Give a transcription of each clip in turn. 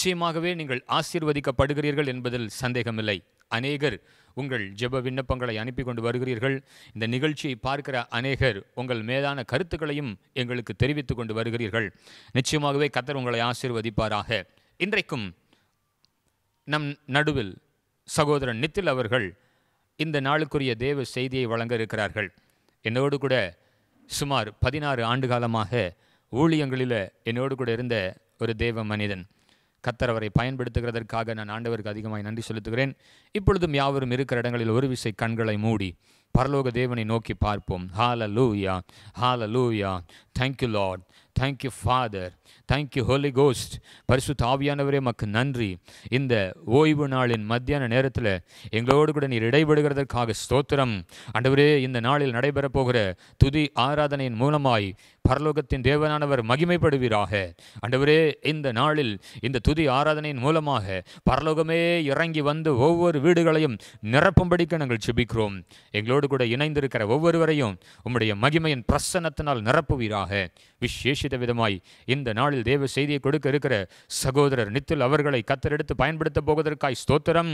நிச்சயமாகவே நீங்கள் ஆசீர்வதிக்கப்படுகிறீர்கள் என்பதில் சந்தேகமில்லை. அநேகர் உங்கள் ஜெப விண்ணப்பங்களை அனுப்பி கொண்டு வருகிறீர்கள். இந்த நிகழ்ச்சியை பார்க்கிற அநேகர் உங்கள் மேலான கருத்துக்களையும் எங்களுக்கு தெரிவித்து கொண்டு வருகிறீர்கள். நிச்சயமாகவே கத்தர் உங்களை ஆசீர்வதிப்பாராக. இன்றைக்கும் நம் நடுவில் சகோதரன் நித்தில் அவர்கள் இந்த நாளுக்குரிய தேவ செய்தியை வழங்க இருக்கிறார்கள். என்னோடு கூட சுமார் பதினாறு ஆண்டு காலமாக ஊழியங்களில் என்னோடு கூட இருந்த ஒரு தேவ மனிதன். கத்தர் அவரை பயன்படுத்துகிறதற்காக நான் ஆண்டவருக்கு அதிகமாக நன்றி செலுத்துகிறேன். இப்பொழுதும் யாவரும் இருக்கிற இடங்களில் ஒரு விசை கண்களை மூடி பரலோக தேவனை நோக்கி பார்ப்போம். Hallelujah hallelujah thank you lord thank you father thank you holy ghost பரிசு தாவியானவரே மக்கு நன்றி. இந்த ஓய்வு நாளின் மத்தியான நேரத்தில் எங்களோடு கூட நீர் இடைபடுகிறதற்காக ஸ்தோத்திரம். அண்டவரே இந்த நாளில் நடைபெறப் போகிற துதி ஆராதனையின் மூலமாய் பரலோகத்தின் தேவனானவர் மகிமைப்படுவீராக. அண்டவரே இந்த நாளில் இந்த துதி ஆராதனையின் மூலமாக பரலோகமே இறங்கி வந்து ஒவ்வொரு வீடுகளையும் நிரப்பும்படிக்க நாங்கள் செபிக்கிறோம் எங்களோடு கூட இணைந்திருக்கிற ஒவ்வொருவரையும் உம்முடைய மகிமையின் பிரசன்னத்தினால் நிரப்புவீராக. விசேஷித விதமாய் இந்த நாளில் நாளில் தேவ செய்தியை கொடுக்க இருக்கிற சகோதரர் நித்தில் அவர்களை கத்தரெடுத்து பயன்படுத்த போவதற்காய் ஸ்தோத்திரம்.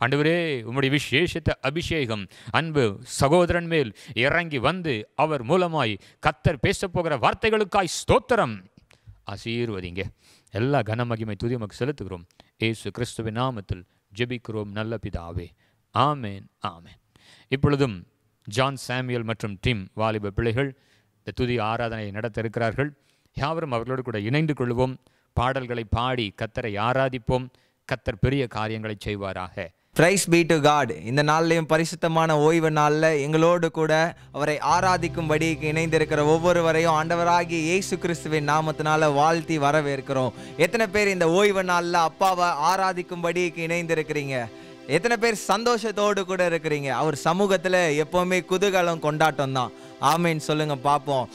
அன்றுவரே உம்முடைய விசேஷித்த அபிஷேகம் அன்பு சகோதரன் மேல் இறங்கி வந்து அவர் மூலமாய் கத்தர் பேசப்போகிற வார்த்தைகளுக்காய் ஸ்தோத்திரம். ஆசீர்வதிங்க. எல்லா கனமகிமை துதி உமக்கு செலுத்துகிறோம். ஏசு கிறிஸ்துவின் நாமத்தில் ஜெபிக்கிறோம் நல்ல பிதாவே. ஆமேன் ஆமேன். இப்பொழுதும் ஜான் சாமியல் மற்றும் டிம் வாலிப பிள்ளைகள் இந்த துதி ஆராதனையை நடத்த இருக்கிறார்கள். யாவரும் அவர்களோடு கூட இணைந்து கொள்வோம். பாடல்களை பாடி கத்தரை ஆராதிப்போம். கத்தர் பெரிய காரியங்களை செய்வாராக. பிரைஸ் பீ டு காட் இந்த நாள்லையும் பரிசுத்தமான ஓய்வு நாளில் எங்களோடு கூட அவரை ஆராதிக்கும்படி இணைந்திருக்கிற ஒவ்வொருவரையும் ஆண்டவராகிய இயேசு கிறிஸ்துவின் நாமத்தினால வாழ்த்தி வரவேற்கிறோம். எத்தனை பேர் இந்த ஓய்வு நாளில் அப்பாவை ஆராதிக்கும்படி இணைந்திருக்கிறீங்க? எத்தனை பேர் சந்தோஷத்தோடு கூட இருக்கிறீங்க? அவர் சமூகத்தில் எப்போவுமே குதூகலம் கொண்டாட்டம் தான் ஆமைன்னு சொல்லுங்கள் பார்ப்போம்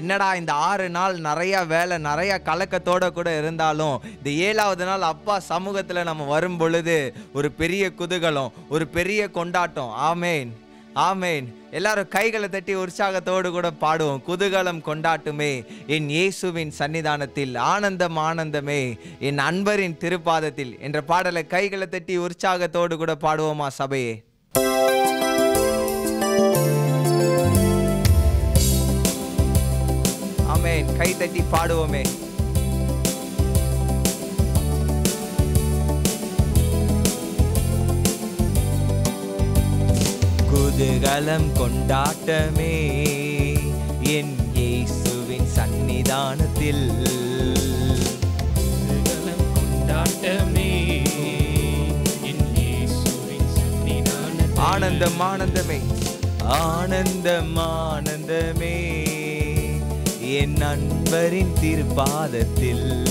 என்னடா இந்த ஆறு நாள் நிறையா வேலை நிறையா கலக்கத்தோட கூட இருந்தாலும் இந்த ஏழாவது நாள் அப்பா சமூகத்தில் நம்ம வரும் பொழுது ஒரு பெரிய குதூகலம் ஒரு பெரிய கொண்டாட்டம். ஆமேன். ஆமேன். எல்லாரும் கைகளை தட்டி உற்சாகத்தோடு கூட பாடுவோம். குதூகலம் கொண்டாட்டுமே. என் இயேசுவின் சன்னிதானத்தில் ஆனந்தம் ஆனந்தமே. என் அன்பரின் திருப்பாதத்தில் என்ற பாடலை கைகளை தட்டி உற்சாகத்தோடு கூட பாடுவோமா சபையே? ஆமேன். கை தட்டி பாடுவோமே. குதூகலம் கொண்டாட்டமே. என் இயேசுவின் சன்னிதானத்தில் குதூகலம் கொண்டாட்டமே. என் இயேசுவின் சன்னிதானத்தில் ஆனந்தம் ஆனந்தமே. ஆனந்தம் ஆனந்தமே. என் நண்பரின் திருப்பாதத்தில்.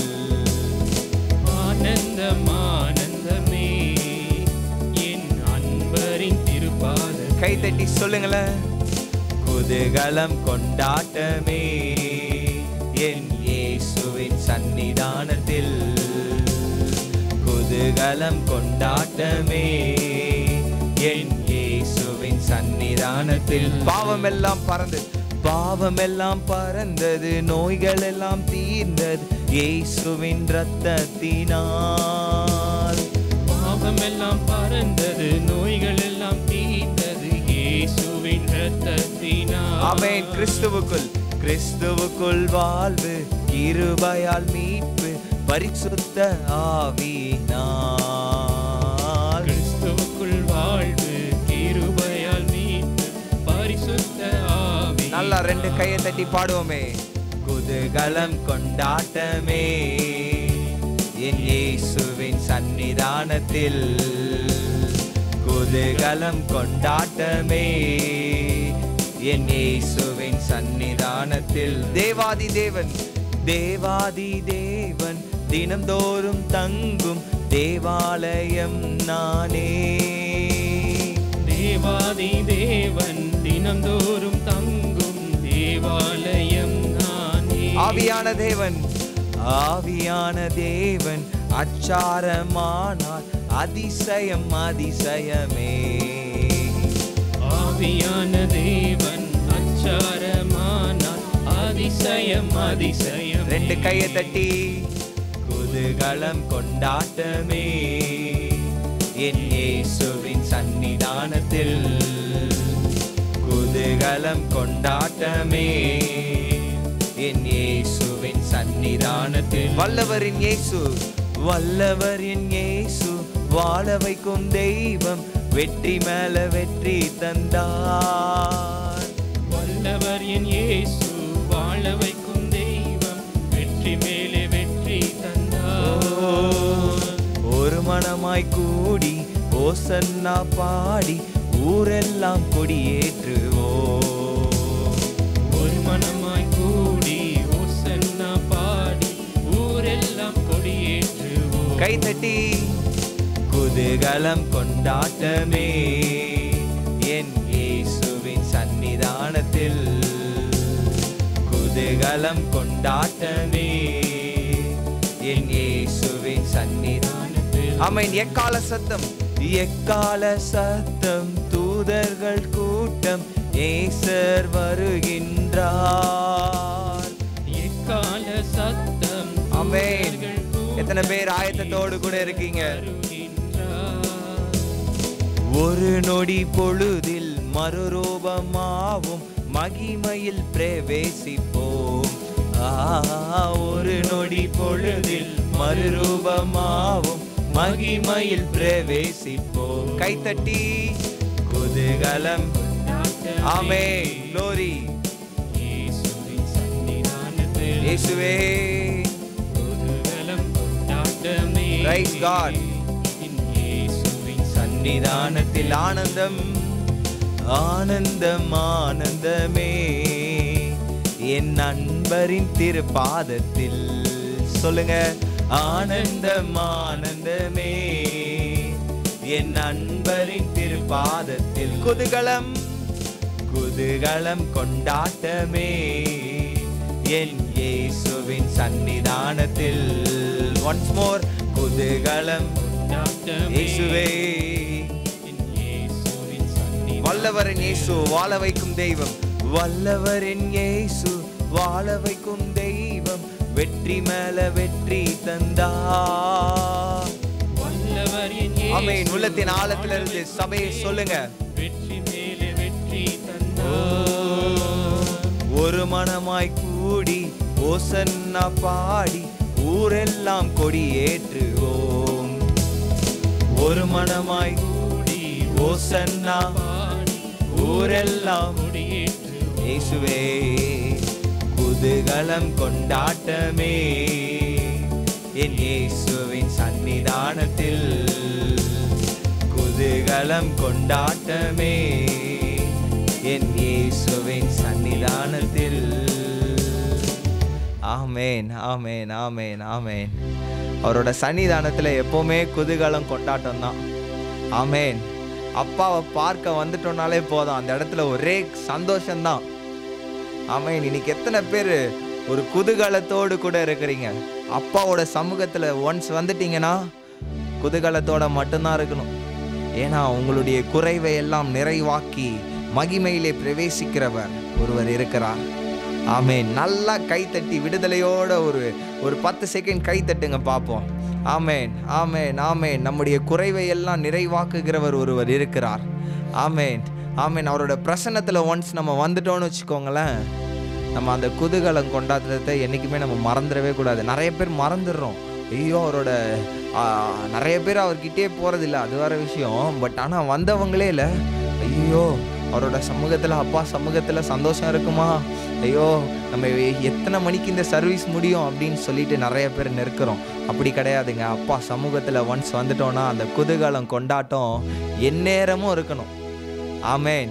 ஆனந்தம் ஆனந்தமே. என் அன்பரின் திருப்பாத கை தட்டி சொல்லுங்களேன். குதூகலம் கொண்டாட்டமே. என் இயேசுவின் சன்னிதானத்தில் குதூகலம் கொண்டாட்டமே. என் இயேசுவின் சன்னிதானத்தில் பாவமெல்லாம் பறந்து பாவமெல்லாம் பறந்தது நோய்கள் எல்லாம் தீர்ந்தது இயேசுவின் ரத்தத்தினால் பாவமெல்லாம் பறந்தது நோய்கள் இரத்தத்தினால் அவன் கிறிஸ்துவுக்குள் கிறிஸ்துவுக்குள் வாழ்வு கிருபையால் மீட்பு பரிசுத்த ஆவியினால். கிறிஸ்துவுக்குள் வாழ்வு கிருபையால் மீட்பு பரிசுத்த ஆவி நல்லா ரெண்டு கையை தட்டி பாடுவோமே. குதூகலம் கொண்டாட்டமே. என் இயேசுவின் சன்னிதானத்தில் குதூகலம் கொண்டாட்டமே. என் இயேசுவின் சன்னிதானத்தில் தேவாதி தேவன் தேவாதி தேவன் தினம்தோறும் தங்கும் தேவாலயம் நானே. தேவாதி தேவன் தினந்தோறும் தங்கும் தேவாலயம் நானே. ஆவியான தேவன். ஆவியான தேவன் அச்சாரமானார் அதிசயம் அதிசயமே. ஆவியான தேவன் அச்சாரமானார் அதிசயம் அதிசயம். ரெண்டு கையை தட்டி. குது குதூகலம் கொண்டாட்டமே. என் இயேசுவின் சன்னிதானத்தில் குதூகலம் கொண்டாட்டமே. என் இயேசுவின் சன்னிதானத்தில் வல்லவரின் இயேசு. வல்லவரின் இயேசு வாழ வைக்கும் தெய்வம் வெற்றி மேல வெற்றி தந்தார். வல்லவர் என் இயேசு வாழ வைக்கும் தெய்வம் வெற்றி மேலே வெற்றி தந்தார். ஒரு மனமாய் கூடி ஓசன்னா பாடி ஊரெல்லாம் கொடியேற்றுவோம். ஒரு மனமாய் கூடி ஓசன்னா பாடி ஊரெல்லாம் கொடியேற்றுவோம். கைதட்டி குதூகலம் கொண்டாட்டமே. சன்னிதானத்தில் குதூகலம் கொண்டாட்டமே. என் இயேசுவின் சன்னிதானத்தில் ஆமென். எக்கால சத்தம்? எக்கால சத்தம்? தூதர்கள் கூட்டம். ஏசர் வருகின்றார். எக்கால சத்தம்? கூடி எத்தனை பேர் ஆயத்தத்தோடு கூட இருக்கீங்க. ஒரு நொடி பொழுதில் மறுரூபமாவும் மகிமையில் பிரவேசிப்போம். ஆ, ஒரு நொடி பொழுதில் மறுரூபமாவும் மகிமையில் பிரவேசிப்போம். கைத்தட்டி குதூகலம். ஆமே சன்னிதானத்தில் இயேசுவே. என் இயேசுவின் சன்னிதானத்தில் ஆனந்தம். ஆனந்தம் ஆனந்தமே என் நண்பரின் திருப்பாதத்தில். சொல்லுங்க. ஆனந்தம் ஆனந்தமே என் நண்பரின் திருப்பாதத்தில். குதூகலம். குதூகலம் கொண்டாட்டமே. என் இயேசுவின் சன்னிதானத்தில் ஒன்ஸ் மோர் குதூகலம் கொண்டாட்டமே. இயேசுவே. வல்லவரின் இயேசு வாழ வைக்கும் தெய்வம். வல்லவரின் இயேசு வாழ வைக்கும் தெய்வம். வெற்றி மேல வெற்றி தந்தா. ஆமென். உள்ளத்தின் ஆழத்துல இருந்து சபையை சொல்லுங்க. வெற்றி மேலே வெற்றி தந்தார் ஒரு மனமாய் கூடி ஓசன்னா பாடி ஊரெல்லாம் கொடியேற்றுவோம் ஒரு மனமாய் கூடி ஓசன்னா ஊரெல்லாம் கொடியேற்றுவோம் இயேசுவே குதூகலம் கொண்டாட்டமே. என் இயேசுவின் சன்னிதானத்தில் குதூகலம் கொண்டாட்டமே. என் இயேசுவின் சன்னிதானத்தில் ஆமேன் ஆமேன் ஆமேன் ஆமேன். அவரோட சன்னிதானத்தில் எப்போவுமே குதூகலம் கொண்டாட்டம் தான் ஆமேன். அப்பாவை பார்க்க வந்துட்டோம்னாலே போதும். அந்த இடத்துல ஒரே சந்தோஷம்தான். அவன் இன்னைக்கு எத்தனை பேர் ஒரு குதூகலத்தோடு கூட இருக்கிறீங்க. அப்பாவோட சமூகத்தில் ஒன்ஸ் வந்துட்டீங்கன்னா குதூகலத்தோட மட்டும்தான் இருக்கணும். ஏன்னா உங்களுடைய குறைவை எல்லாம் நிறைவாக்கி மகிமையிலே பிரவேசிக்கிறவர் ஒருவர் இருக்கிறார். ஆமே நல்லா கைத்தட்டி விடுதலையோட ஒரு ஒரு பத்து செகண்ட் கை தட்டுங்க பார்ப்போம். ஆமேன் ஆமேன் ஆமேன். நம்முடைய குறைவை எல்லாம் நிறைவாக்குகிறவர் ஒருவர் இருக்கிறார். ஆமேன் ஆமேன். அவரோட பிரசன்னத்தில் ஒன்ஸ் நம்ம வந்துட்டோம்னு வச்சுக்கோங்களேன் நம்ம அந்த குதூகலம் கொண்டாட்டத்தை என்றைக்குமே நம்ம மறந்துடவே கூடாது. நிறைய பேர் மறந்துடுறோம். ஐயோ அவரோட நிறைய பேர் அவர்கிட்டே போகிறதில்ல அது வேற விஷயம். பட் ஆனால் வந்தவங்களே இல்லை. ஐயோ அவரோட சமூகத்தில் அப்பா சமூகத்தில் சந்தோஷம் இருக்குமா? ஐயோ நம்ம எத்தனை மணிக்கு இந்த சர்வீஸ் முடியும் அப்படின்னு சொல்லிட்டு நிறைய பேர் நிற்கிறோம் அப்படி கிடையாதுங்க. அப்பா சமூகத்தில் ஒன்ஸ் வந்துட்டோன்னா அந்த குதூகலம் கொண்டாட்டம் எந்நேரமும் இருக்கணும். ஆமேன்.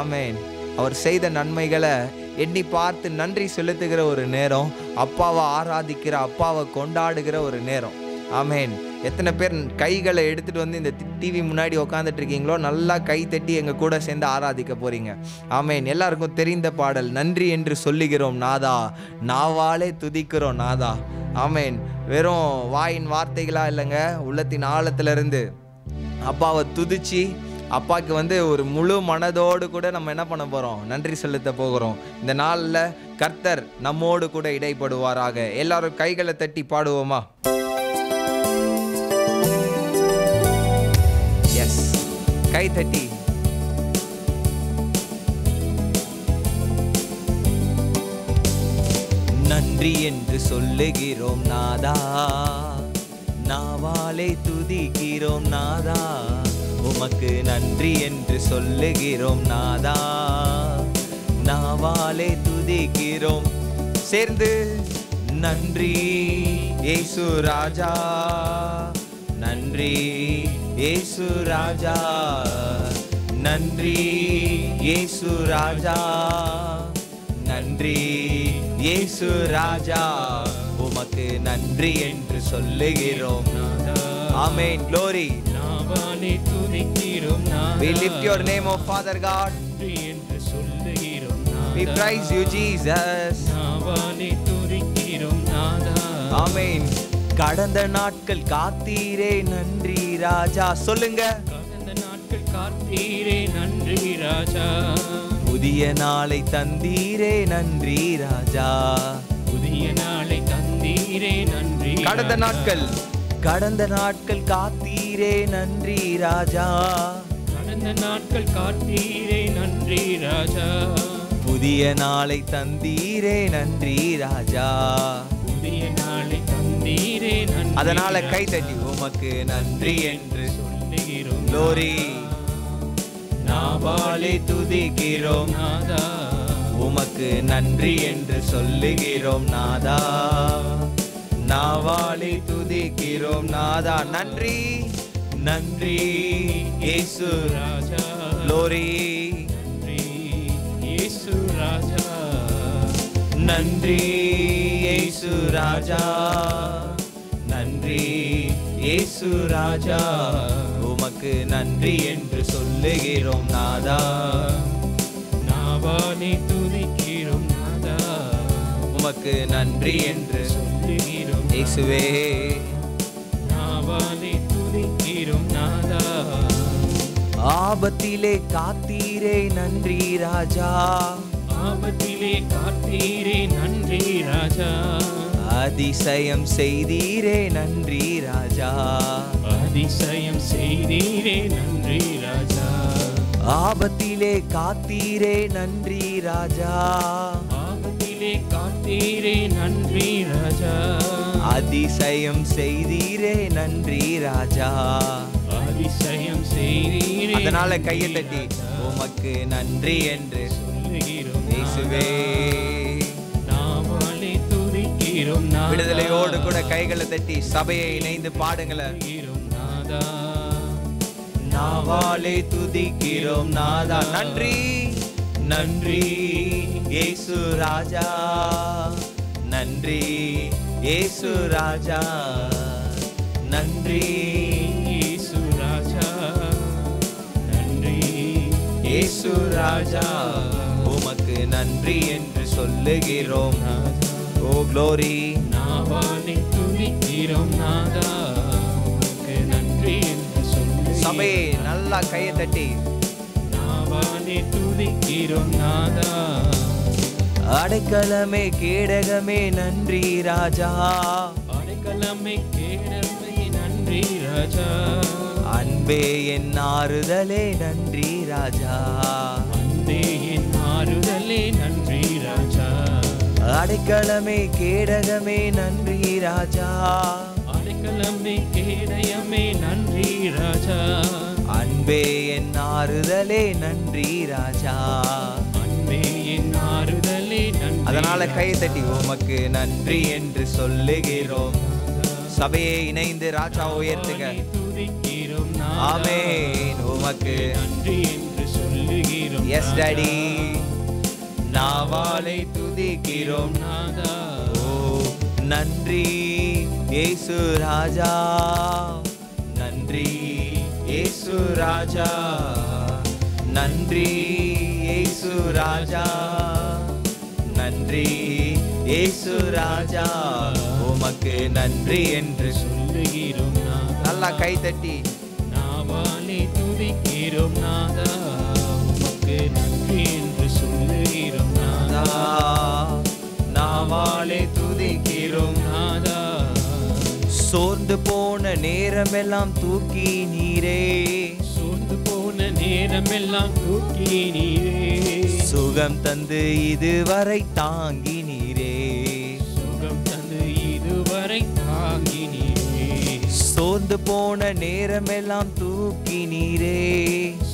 ஆமேன். அவர் செய்த நன்மைகளை எண்ணி பார்த்து நன்றி செலுத்துகிற ஒரு நேரம் அப்பாவை ஆராதிக்கிற அப்பாவை கொண்டாடுகிற ஒரு நேரம். ஆமேன். எத்தனை பேர் கைகளை எடுத்துகிட்டு வந்து இந்த டிவி முன்னாடி உட்காந்துட்டு இருக்கீங்களோ நல்லா கை தட்டி எங்கள் கூட சேர்ந்து ஆராதிக்க போகிறீங்க ஆமேன். எல்லாருக்கும் தெரிந்த பாடல் நன்றி என்று சொல்லுகிறோம் நாதா. நாவாலே துதிக்கிறோம் நாதா. ஆமேன். வெறும் வாயின் வார்த்தைகளாக இல்லைங்க உள்ளத்தின் ஆழத்துலேருந்து அப்பாவை துதிச்சு அப்பாவுக்கு வந்து ஒரு முழு மனதோடு கூட நம்ம என்ன பண்ண போகிறோம் நன்றி செலுத்த போகிறோம். இந்த நாளில் கர்த்தர் நம்மோடு கூட இடைப்படுவாராக. எல்லாரும் கைகளை தட்டி பாடுவோமா? கை தட்டி. நன்றி என்று சொல்லுகிறோம் நாதா. நாவாலை துதிக்கிறோம் நாதா. உமக்கு நன்றி என்று சொல்லுகிறோம் நாதா. நாவாலை துதிக்கிறோம். சேர்ந்து நன்றி ஏசு ராஜா. நன்றி. ஏசு ராஜா. நன்றி ஏசு ராஜா. நன்றி இயேசு ராஜா. உமக்கு நன்றி என்று சொல்லுகிறோம் ஆமென். Glory. நாவாலே துதிக்கிறோம் we lift your name oh father god. நன்றி என்று சொல்லுகிறோம் we praise you jesus. நாவாலே துதிக்கிறோம் நாதா. ஆமென் கடந்த நாட்கள் காத்தீரே நன்றி ராஜா. சொல்லுங்க. கடந்த நாட்கள் காத்தீரே நன்றி ராஜா. புதிய நாளை தந்தீரே நன்றி ராஜா. புதிய நாளை தந்தீரே நன்றி கடந்த. நாட்கள். கடந்த நாட்கள் காத்தீரே நன்றி ராஜா. கடந்த நாட்கள் காத்தீரே நன்றி ராஜா. புதிய நாளை தந்தீரே நன்றி ராஜா. புதிய அதனால. கை தட்டி உமக்கு நன்றி என்று சொல்லுகிறோம். லோரி நாவாலே துதிக்கிறோம் நாதா. உமக்கு நன்றி என்று சொல்லுகிறோம் நாதா. நாவாலே துதிக்கிறோம் நாதா. நன்றி. நன்றி. இயேசு. ராஜா. லோரி நன்றி. இயேசு ராஜா. நன்றி இயேசு ராஜா. நன்றி இயேசு ராஜா. உமக்கு நன்றி என்று சொல்லுகிறோம் நாதா. நாவாலே துதிக்கிறோம் நாதா. உமக்கு நன்றி என்று சொல்லுகிறோம் இயேசுவே. நாவாலே துதிக்கிறோம் நாதா. ஆபத்திலே காத்தீரே நன்றி ராஜா. ஆபத்திலே காத்தீரே நன்றி ராஜா. அதிசயம் செய்தீரே நன்றி ராஜா. அதிசயம் செய்தீரே நன்றி ராஜா. ஆபத்திலே காத்தீரே நன்றி ராஜா. ஆபத்திலே காத்தீரே நன்றி ராஜா. அதிசயம் செய்தீரே நன்றி ராஜா. அதிசயம் செய்தீரே அதனால கையை தட்டி உமக்கு நன்றி என்று. சொல்லுகிறோம். இயேசுவே. விடுதலையோடு கூட கைகளை தட்டி சபையை இணைந்து பாடுங்களேன். நாவாலே துதிக்கிறோம் நாதா. நன்றி. நன்றி இயேசு ராஜா. நன்றி இயேசு ராஜா. நன்றி இயேசு ராஜா. நன்றி இயேசு ராஜா. உமக்கு நன்றி என்று சொல்லுகிறோம் ஓ க்ளோரி நாவாலே துதிக்கிறோம் நாதா. உமக்கு நன்றி என்று சொல்லி சபையை நல்லா கையை தட்டி. நாவாலே துதிக்கிறோம் நாதா. அடைக்கலமே கேடகமே நன்றி ராஜா. அடைக்கலமை கேடமை நன்றி ராஜா. அன்பே என் ஆறுதலே நன்றி ராஜா. அன்பே ஆறுதலே நன்றி ராஜா. அடைக்கலமே கேடகமே நன்றி ராஜா. அடைக்கலமை கேடயமே நன்றி ராஜா. அன்பே என் ஆறுதலே நன்றி ராஜா. அன்பே என் ஆறுதலே நன்றி அதனால கை தட்டி உமக்கு நன்றி என்று சொல்லுகிறோம். சபையை இணைந்து ராஜா உயர்த்துக. ஆமென். உமக்கு நன்றி என்று சொல்லுகிறோம் எஸ். டாடி நாவாலை துதிக்கிறோம் நாதா. ஓ நன்றி இயேசு ராஜா. நன்றி இயேசு ராஜா. நன்றி இயேசு ராஜா. நன்றி இயேசு ராஜா. உமக்கு நன்றி என்று சொல்லுகிறோம் நல்லா கை தட்டி. நாவாலே துதிக்கிறோம் நாதா. உமக்கு நன்றி என்று சொல்லுகிறோம் நாதா. நாவாலே துதிக்கிறோம் நாதா. சோர்ந்து போன நேரமெல்லாம் தூக்கி நீரே. சோர்ந்து போன நேரமெல்லாம் தூக்கினீரே சுகம் தந்து இதுவரை தாங்கினீரே சுகம் தந்து இதுவரை தாங்கினீரே சோர்ந்து போன நேரமெல்லாம் தூக்கினீரே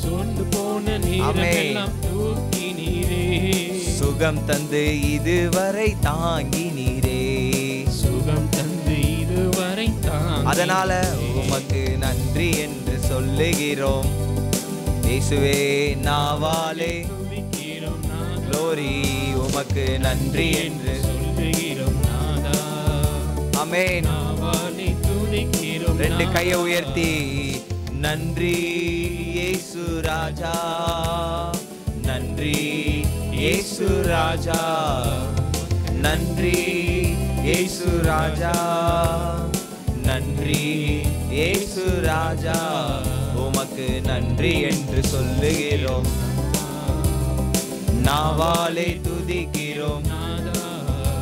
சோர்ந்து போன நேரமெல்லாம் தூக்கினீரே சுகம் தந்து இதுவரை தாங்கினீரே. சுகம் தந்து இதுவரை தாங்கி அதனால உமக்கு நன்றி என்று சொல்லுகிறோம். இயேசுவே நாவாலே. க்ளோரி உமக்கு நன்றி என்று சொல்லுகிறோம் அமேன் நாவாலே துதிக்கிறோம் ரெண்டு. கையை உயர்த்தி நன்றி இயேசு ராஜா. நன்றி இயேசு ராஜா. நன்றி இயேசு ராஜா. நன்றி இயேசு ராஜா. உமக்கு நன்றி என்று சொல்லுகிறோம். நாவாலே துதிக்கிறோம்.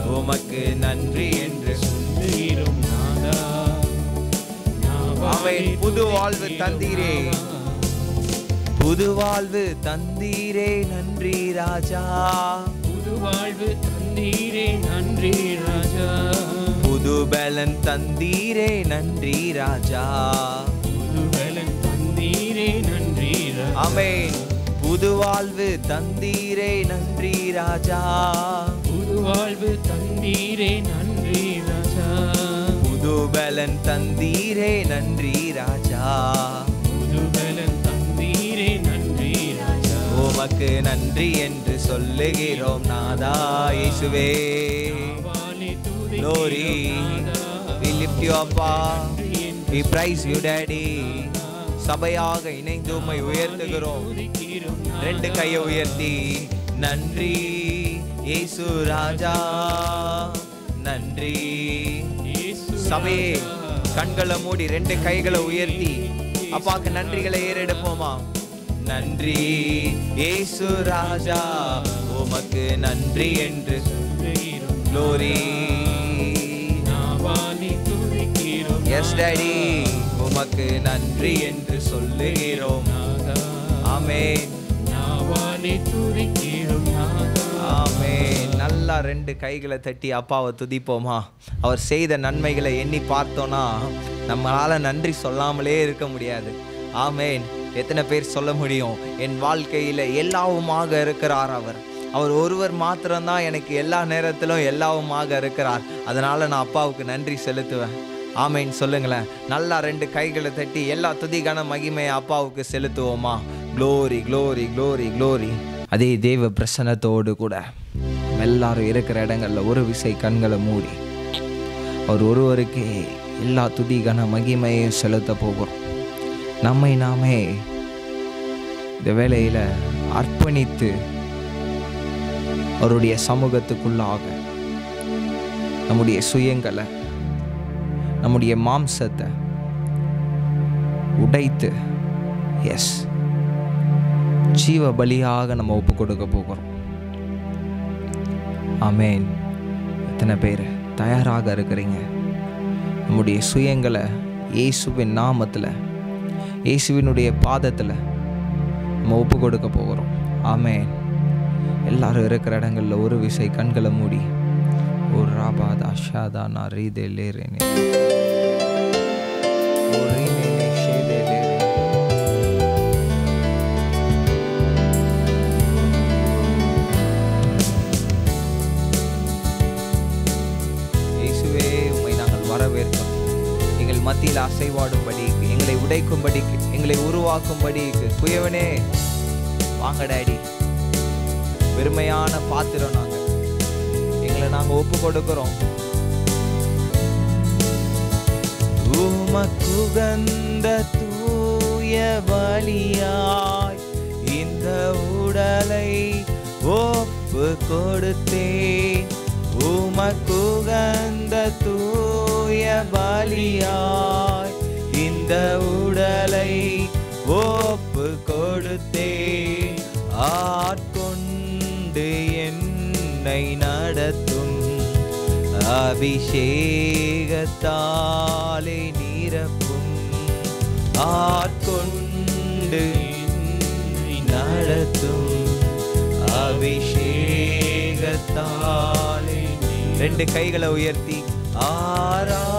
உமக்கு நன்றி என்று சொல்லுகிறோம். அவன் புது வாழ்வு தந்தீரே. புது வாழ்வு தந்தீரே நன்றி ராஜா. புது வாழ்வு தந்தீரே நன்றி ராஜா. புது பலன் தந்தீரே நன்றி ராஜா. புது பலன் தந்தீரே நன்றி அமேன் புது வாழ்வு தந்தீரே நன்றி ராஜா. புது வாழ்வு தந்தீரே நன்றி ராஜா. புது பலன் தந்தீரே நன்றி ராஜா. உமக்கு நன்றி என்று சொல்லுகிறோம் நாதா இயேசுவே. Glory. We lift you up, ah. We praise you, Daddy. சபையாக இணைந்து உம்மை உயர்த்துகிறோம். ரெண்டு கையை உயர்த்தி நன்றி இயேசு ராஜா. நன்றி. சபையே கண்களை மூடி ரெண்டு கைகளை உயர்த்தி அப்பாக்கு நன்றிகளை ஏறெடுப்போமா? நன்றி. இயேசு ராஜா உமக்கு நன்றி என்று நாவாலே துதிக்கிறோம். எஸ் டாடி உமக்கு நன்றி என்று சொல்லுகிறோம். நாதா. ஆமென் நல்லா ரெண்டு கைகளை தட்டி அப்பாவை துதிப்போமா? அவர் செய்த நன்மைகளை எண்ணி பார்த்தோன்னா நம்மளால நன்றி சொல்லாமலே இருக்க முடியாது. ஆமென் எத்தனை பேர் சொல்ல முடியும்? என் வாழ்க்கையில் எல்லாவுமாக இருக்கிறார் அவர். அவர் ஒருவர் மாத்திரம்தான் எனக்கு எல்லா நேரத்திலும் எல்லாவுமாக இருக்கிறார். அதனால் நான் அப்பாவுக்கு நன்றி செலுத்துவேன். ஆமைன்னு சொல்லுங்களேன். நல்லா ரெண்டு கைகளை தட்டி எல்லா துதிகான மகிமையை அப்பாவுக்கு செலுத்துவோமா? க்ளோரி க்ளோரி க்ளோரி க்ளோரி அதே தெய்வ பிரசன்னத்தோடு கூட எல்லாரும் இருக்கிற இடங்களில் ஒரு விசை கண்களை மூடி. அவர் ஒருவருக்கே எல்லா துதிகான மகிமையும் செலுத்த போகிறோம். நம்மை நாமே இந்த வேலையில் அர்ப்பணித்து அவருடைய சமூகத்துக்குள்ளாக நம்முடைய சுயங்களை நம்முடைய மாம்சத்தை உடைத்து எஸ் ஜீவ பலியாக நம்ம ஒப்பு கொடுக்க போகிறோம். ஆமேன். இத்தனை பேர் தயாராக இருக்கிறீங்க? நம்முடைய சுயங்களை இயேசுவின் நாமத்தில் இயேசுவினுடைய பாதத்தில் நம்ம ஒப்பு கொடுக்க போகிறோம். ஆமே எல்லாரும் இருக்கிற இடங்களில் ஒரு விசை கண்களை மூடி. ஒரு ராபாதா ஷாதா நான் ரீதே லேரேனே இயேசுவே நாங்கள் மத்தியில் அசைவாடும்படி உடைக்கும்படிக்கு எங்களை உருவாக்கும்படிக்கு குயவனே வாங்க டாடி. பெருமையான பாத்திரம் நாங்கள் எங்களை நாங்கள் ஒப்பு கொடுக்கிறோம். உமக்குகந்த தூய வழியாய் இந்த உடலை ஒப்பு கொடுத்தேன். உமக்குகந்த தூய பலியாய் இந்த உடலை ஒப்பு கொடுத்தே ஆட்கொண்டு என்னை நடத்தும் அபிஷேகத்தாலே நிரப்பும். ஆட்கொண்டு நடத்தும் அபிஷேகத்தாலே ரெண்டு கைகளை உயர்த்தி ஆராதனை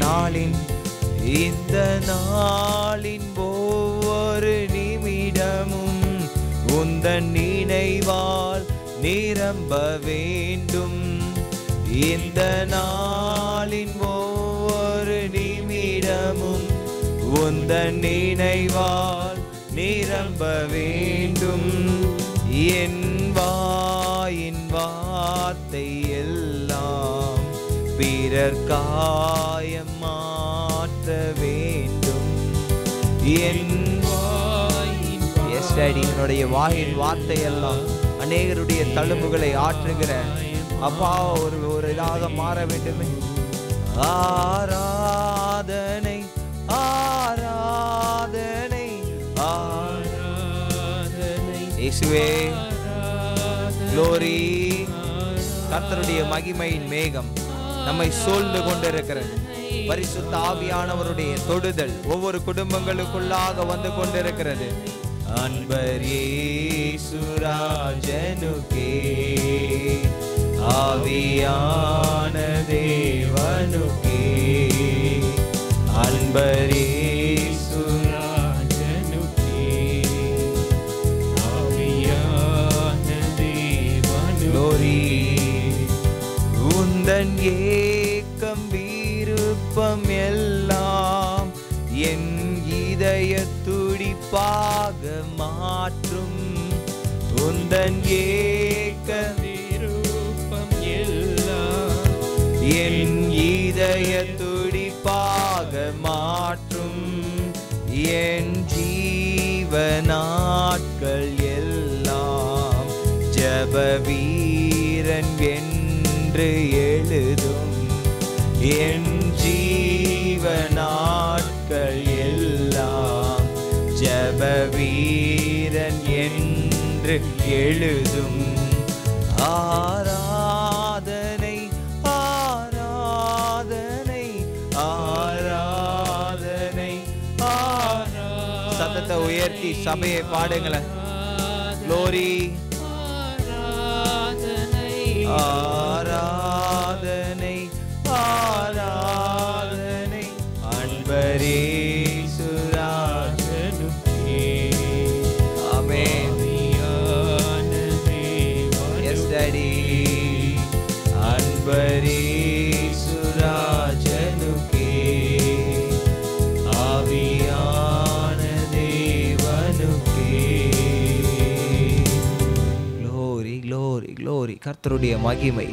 நாளின் இந்த நாளின் ஒவ்வொரு நிமிடமும் உந்தன் நினைவால் நிரம்ப வேண்டும். இந்த நாளின் ஒவ்வொரு நிமிடமும் உந்தன் நினைவால் நிரம்ப வேண்டும். என் வாயின் வார்த்தை எல்லாம் பிறர்காய மாற்ற வேண்டும். எஸ் டாடி என்னுடைய வாயின் வார்த்தை எல்லாம் அநேகருடைய தழும்புகளை ஆற்றுகிற அப்பா ஒரு ஒரு இதாக மாற வேண்டுமே. ஆராதனை ஆராதனை ஆராதனை இயேசுவே க்ளோரி கர்த்தருடைய மகிமையின் மேகம் நம்மை சூழ்ந்து கொண்டிருக்கிறது. பரிசுத்த ஆவியானவருடைய தொடுதல் ஒவ்வொரு குடும்பங்களுக்குள்ளாக வந்து கொண்டிருக்கிறது. அன்பர் சுராஜனுக்கே ஆவியான தேவனுக்கே. அன்பரே உந்தன் ஏக்கம் விருப்பம் எல்லாம் என் இதய துடிப்பாக மாற்றும். உந்தன் ஏக்க விருப்பம் எல்லாம் என் இதய துடிப்பாக மாற்றும். என் ஜீவநாட்கள் எல்லாம் ஜப வீரன் என்று எழுதும். என் எழுதும். ஆராதனை ஆராதனை ஆராதனை ஆரா சத்தத்தை உயர்த்தி சபையை பாடுங்களேன். க்ளோரி கர்த்தருடைய மகிமை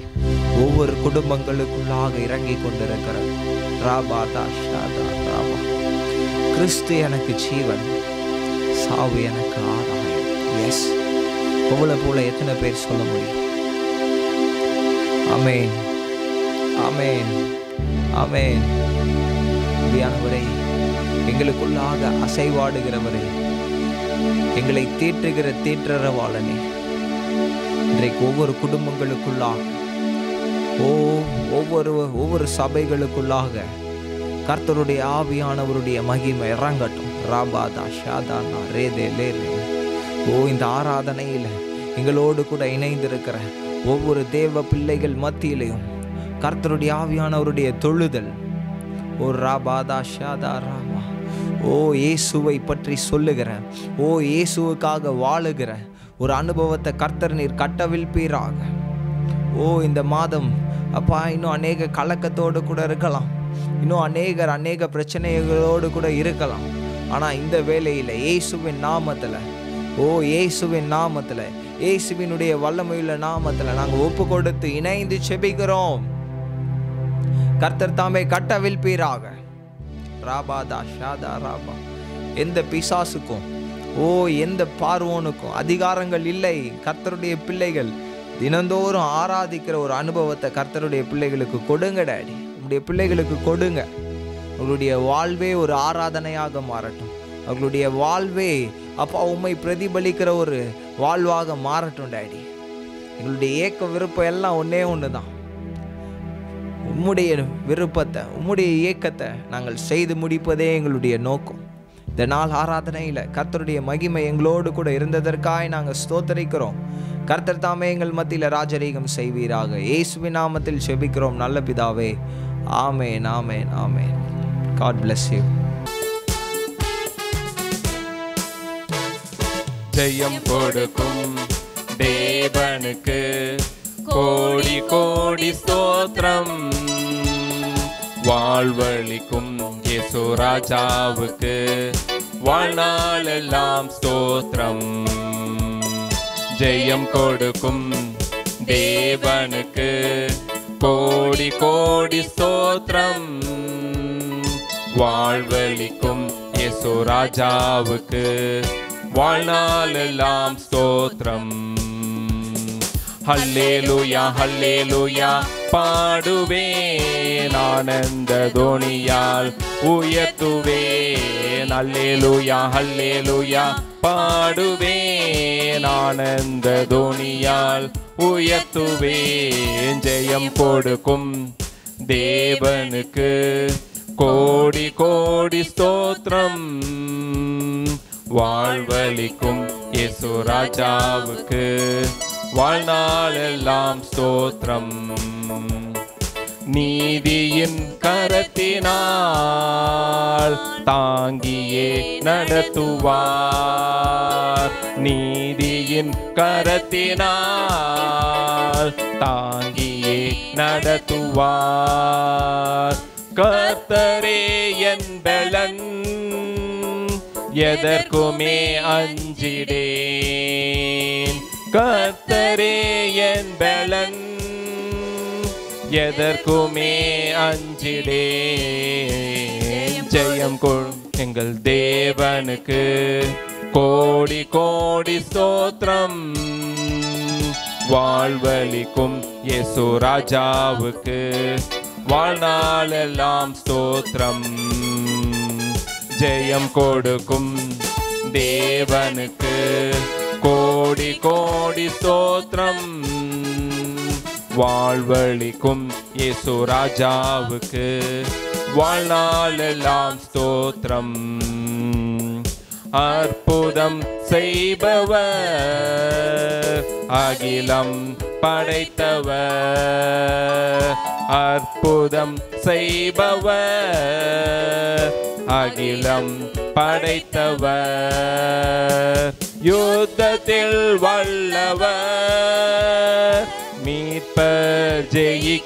ஒவ்வொரு குடும்பங்களுக்குள்ளாக இறங்கி கொண்டிருக்கிறது. ராபாதா ஷாதா ராபா. கிறிஸ்து எனக்கு ஜீவன் சாவு எனக்கு ஆதாயம். எஸ் உங்களை போல எத்தனை பேர் சொல்ல முடியும்? அமேன் அமேன் அமேன் முடியானவரே எங்களுக்குள்ளாக அசைவாடுகிறவரே எங்களை தேற்றுகிற தேற்றரவாளனே இன்றைக்கு ஒவ்வொரு குடும்பங்களுக்குள்ளாக ஓ ஒவ்வொரு ஒவ்வொரு சபைகளுக்குள்ளாக கர்த்தருடைய ஆவியானவருடைய மகிமை இறங்கட்டும். ராபாதா ஷாதானா ரேதே லே ரே. ஓ இந்த ஆராதனையில் எங்களோடு கூட இணைந்திருக்கிற ஒவ்வொரு தேவ பிள்ளைகள் மத்தியிலையும் கர்த்தருடைய ஆவியானவருடைய தொழுதல். ஓ ராபாதா ஷாதா ராமா ஓ இயேசுவை பற்றி சொல்லுகிற ஓ இயேசுவுக்காக வாழுகிற ஒரு அனுபவத்தை கர்த்தர் நீர் கட்டவிழ்ப்பீராக ஓ இந்த மாதம் அப்பா இன்னும் அநேக கலக்கத்தோடு கூட இருக்கலாம். இன்னும் அநேகர் அநேக பிரச்சனைகளோடு கூட இருக்கலாம். ஆனால் இந்த வேலையில் இயேசுவின் நாமத்தில் ஓ இயேசுவின் நாமத்தில் இயேசுவினுடைய வல்லமையுள்ள நாமத்தில் நாங்கள் ஒப்பு கொடுத்து இணைந்து செபிக்கிறோம். கர்த்தர் தாமே கட்டவிழ்ப்பீராக ராபாதா ஷாதா ராபா. எந்த பிசாசுக்கும் ஓ எந்த பார்வோனுக்கும் அதிகாரங்கள் இல்லை. கர்த்தருடைய பிள்ளைகள் தினந்தோறும் ஆராதிக்கிற ஒரு அனுபவத்தை கர்த்தருடைய பிள்ளைகளுக்கு கொடுங்க டாடி. உங்களுடைய பிள்ளைகளுக்கு கொடுங்க. உங்களுடைய வாழ்வே ஒரு ஆராதனையாக மாறட்டும். அவர்களுடைய வாழ்வே அப்பா உண்மை பிரதிபலிக்கிற ஒரு வாழ்வாக மாறட்டும் டாடி. எங்களுடைய ஏக்க விருப்பம் எல்லாம் ஒன்றே ஒன்று தான் உம்முடைய விருப்பத்தை உம்முடைய இயக்கத்தை நாங்கள் செய்து முடிப்பதே எங்களுடைய நோக்கம். இந்த நாள் ஆராதனையில் கர்த்தருடைய மகிமை எங்களோடு கூட இருந்ததற்காய் நாங்கள் ஸ்தோத்தரிக்கிறோம். கர்த்தர் தாமே எங்கள் மத்தியில் ராஜரீகம் செய்வீராக. இயேசுவி நாமத்தில் செபிக்கிறோம் நல்ல பிதாவே. ஆமேன் ஆமேன் ஆமேன். காட் பிளஸ் யூ ஜெயம் கொடுக்கும் தேவனுக்கு கோடி கோடி ஸ்தோத்திரம். வாழ்வழிக்கும் இயேசு ராஜாவுக்கு வாழ்நாளெல்லாம் ஸ்தோத்திரம். ஜெயம் கொடுக்கும் தேவனுக்கு கோடி கோடி ஸ்தோத்திரம். வாழ்வழிக்கும் இயேசு ராஜாவுக்கு வாழ்நாளெல்லாம் ஸ்தோத்திரம். ஹல்லேலுயா ஹல்லேலுயா பாடுவேன் ஆனந்த தோணியால் உயர்த்துவேன். அல்லேலுயா ஹல்லேலுயா பாடுவேன் ஆனந்த தோணியால் உயர்த்துவேன். ஜெயம் கொடுக்கும் தேவனுக்கு கோடி கோடி ஸ்தோத்திரம். வாழ்வழிக்கும் இயேசு ராஜாவுக்கு வாழ்நாளெல்லாம் ஸ்தோத்திரம். நீதியின் கரத்தினால் தாங்கியே நடத்துவார். நீதியின் கரத்தினால் தாங்கியே நடத்துவார். கர்த்தரே என் பலன் எதற்குமே அஞ்சிடேன். கர்த்தரே என் பலன். எதற்குமே அஞ்சிடேன் ஜெயம் கொள் எங்கள் தேவனுக்கு. கோடி கோடி ஸ்தோத்திரம். வாழ்வழிக்கும் இயேசு ராஜாவுக்கு. வாழ்நாளெல்லாம் ஸ்தோத்திரம். ஜெயம் கொடுக்கும் தேவனுக்கு. கோடி கோடி ஸ்தோத்திரம். வாழ்வழிக்கும் இயேசு ராஜாவுக்கு வாழ்நாளெல்லாம் ஸ்தோத்திரம். அற்புதம் செய்பவர் அகிலம் படைத்தவர். அற்புதம் செய்பவர் அகிலம் படைத்தவர். யுத்தத்தில் வல்லவர் மீட்பர் ஜெயிக்கிறார்.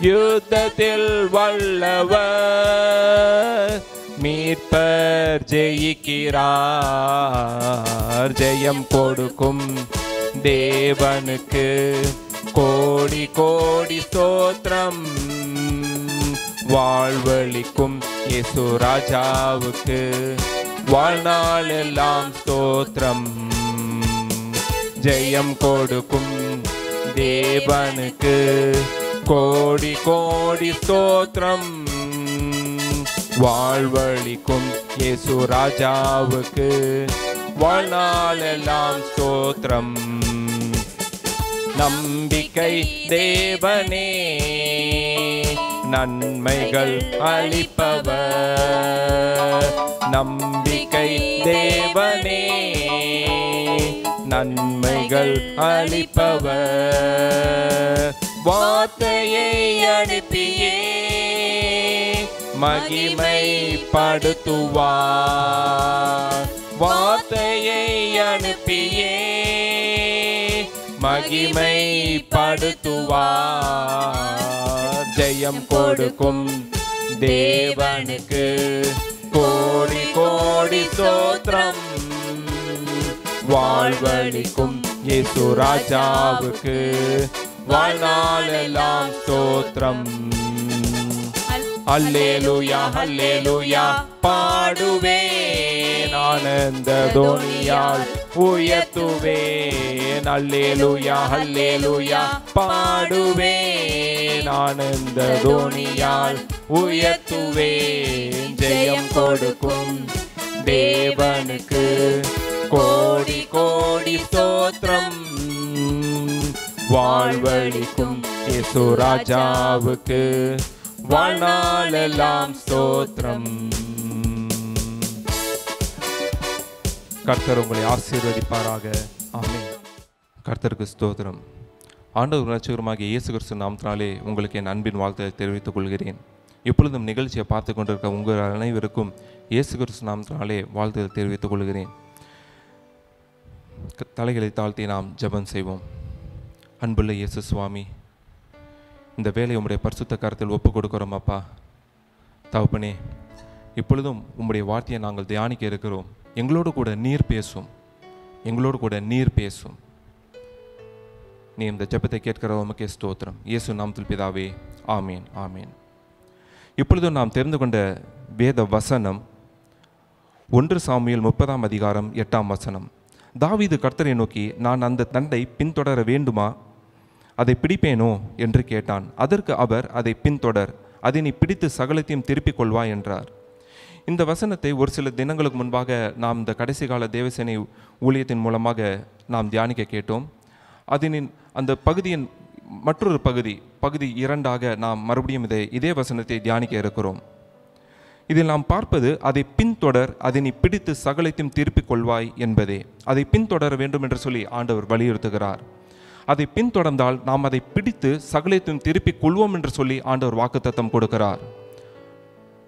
யுத்தத்தில் வல்லவர் மீட்பர் ஜெயிக்கிறார். ஜெயம் கொடுக்கும் தேவனுக்கு கோடி கோடி ஸ்தோத்திரம். வாழ்வழிக்கும் இயேசு ராஜாவுக்கு வாழ்நாள் எல்லாம் ஸ்தோத்திரம். ஜெயம் கொடுக்கும் தேவனுக்கு கோடி கோடி ஸ்தோத்திரம். வாழ்வழிக்கும் இயேசு ராஜாவுக்கு வாழ்நாள் எல்லாம் ஸ்தோத்திரம். நம்பிக்கை தேவனே நன்மைகள் அளிப்பவர். நம்பிக்கை தேவனே நன்மைகள் அளிப்பவர். வார்த்தையை அனுப்பியே மகிமை படுத்துவார் வார்த்தையை அனுப்பியே மகிமை படுத்துவார் ஜெயம் கொடுக்கும் தேவனுக்கு கோடி கோடி சோத்திரம். வாழ்வழிக்கும் இயேசு ராஜாவுக்கு. வாழ்நாளெல்லாம் ஸ்தோத்திரம் அல்லேலுயா அல்லேலுயா பாடுவேன். ஆனந்த தோனியால் உயர்த்துவேன். அல்லேலுயா அல்லேலுயா பாடுவேன். நான் இந்த தோனியால் உயர்த்துவேன். ஜெயம் கொடுக்கும் தேவனுக்கு கோடி கோடி ஸ்தோத்திரம். வாழ்வழிக்கும் இயேசு ராஜாவுக்கு வாழ்நாளெல்லாம் ஸ்தோத்திரம். கர்த்தர் உங்களை ஆசீர்வதிப்பாராக. ஆமே கர்த்தருக்கு ஸ்தோத்திரம். ஆண்டவர் உணர்ச்சிகரமாக இயேசு கிறிஸ்து நாமத்தினாலே உங்களுக்கு என் அன்பின் வாழ்த்தை தெரிவித்துக் கொள்கிறேன். இப்பொழுதும் நிகழ்ச்சியை பார்த்து கொண்டிருக்க உங்கள் அனைவருக்கும் இயேசு கிறிஸ்து நாமத்தினாலே வாழ்த்து தெரிவித்துக் கொள்கிறேன். தலைகளை தாழ்த்தி நாம் ஜெபம் செய்வோம். அன்புள்ள இயேசு சுவாமி இந்த வேலையை உம்முடைய பரிசுத்த கருத்தில் ஒப்பு கொடுக்குறோம் அப்பா. தகப்பனே இப்பொழுதும் உம்முடைய வார்த்தையை நாங்கள் தியானிக்க இருக்கிறோம். எங்களோடு கூட நீர் பேசும். எங்களோடு கூட நீர் பேசும். நீ இந்த ஜெபத்தை கேட்கிற உமக்கே ஸ்தோத்திரம். இயேசு நாமத்தில் பிதாவே ஆமீன் ஆமீன். இப்பொழுதும் நாம் தெரிந்து கொண்ட வேத வசனம் ஒன்று சாமியில் முப்பதாம் அதிகாரம் எட்டாம் வசனம். தாவீது கர்த்தரை நோக்கி நான் அந்த தண்டை பின்தொடர வேண்டுமா? அதை பிடிப்பேனோ? என்று கேட்டான். அதற்கு அவர் அதை பின்தொடர். அதை நீ பிடித்து சகலத்தையும் திருப்பிக் கொள்வா என்றார். இந்த வசனத்தை ஒரு சில தினங்களுக்கு முன்பாக நாம் இந்த கடைசி கால தேவசேனை ஊழியத்தின் மூலமாக நாம் தியானிக்க கேட்டோம். அதனின் அந்த பகுதியின் மற்றொரு பகுதி பகுதி இரண்டாக நாம் மறுபடியும் இதை இதே வசனத்தை தியானிக்க இருக்கிறோம். இதில் நாம் பார்ப்பது அதை பின்தொடர் அதை நீ பிடித்து சகலத்தையும் திருப்பிக் கொள்வாய் என்பதே. அதை பின்தொடர வேண்டும் என்று சொல்லி ஆண்டவர் வலியுறுத்துகிறார். அதை பின்தொடர்ந்தால் நாம் அதை பிடித்து சகலத்தையும் திருப்பிக் கொள்வோம் என்று சொல்லி ஆண்டவர் வாக்குத்தத்தம் கொடுக்கிறார்.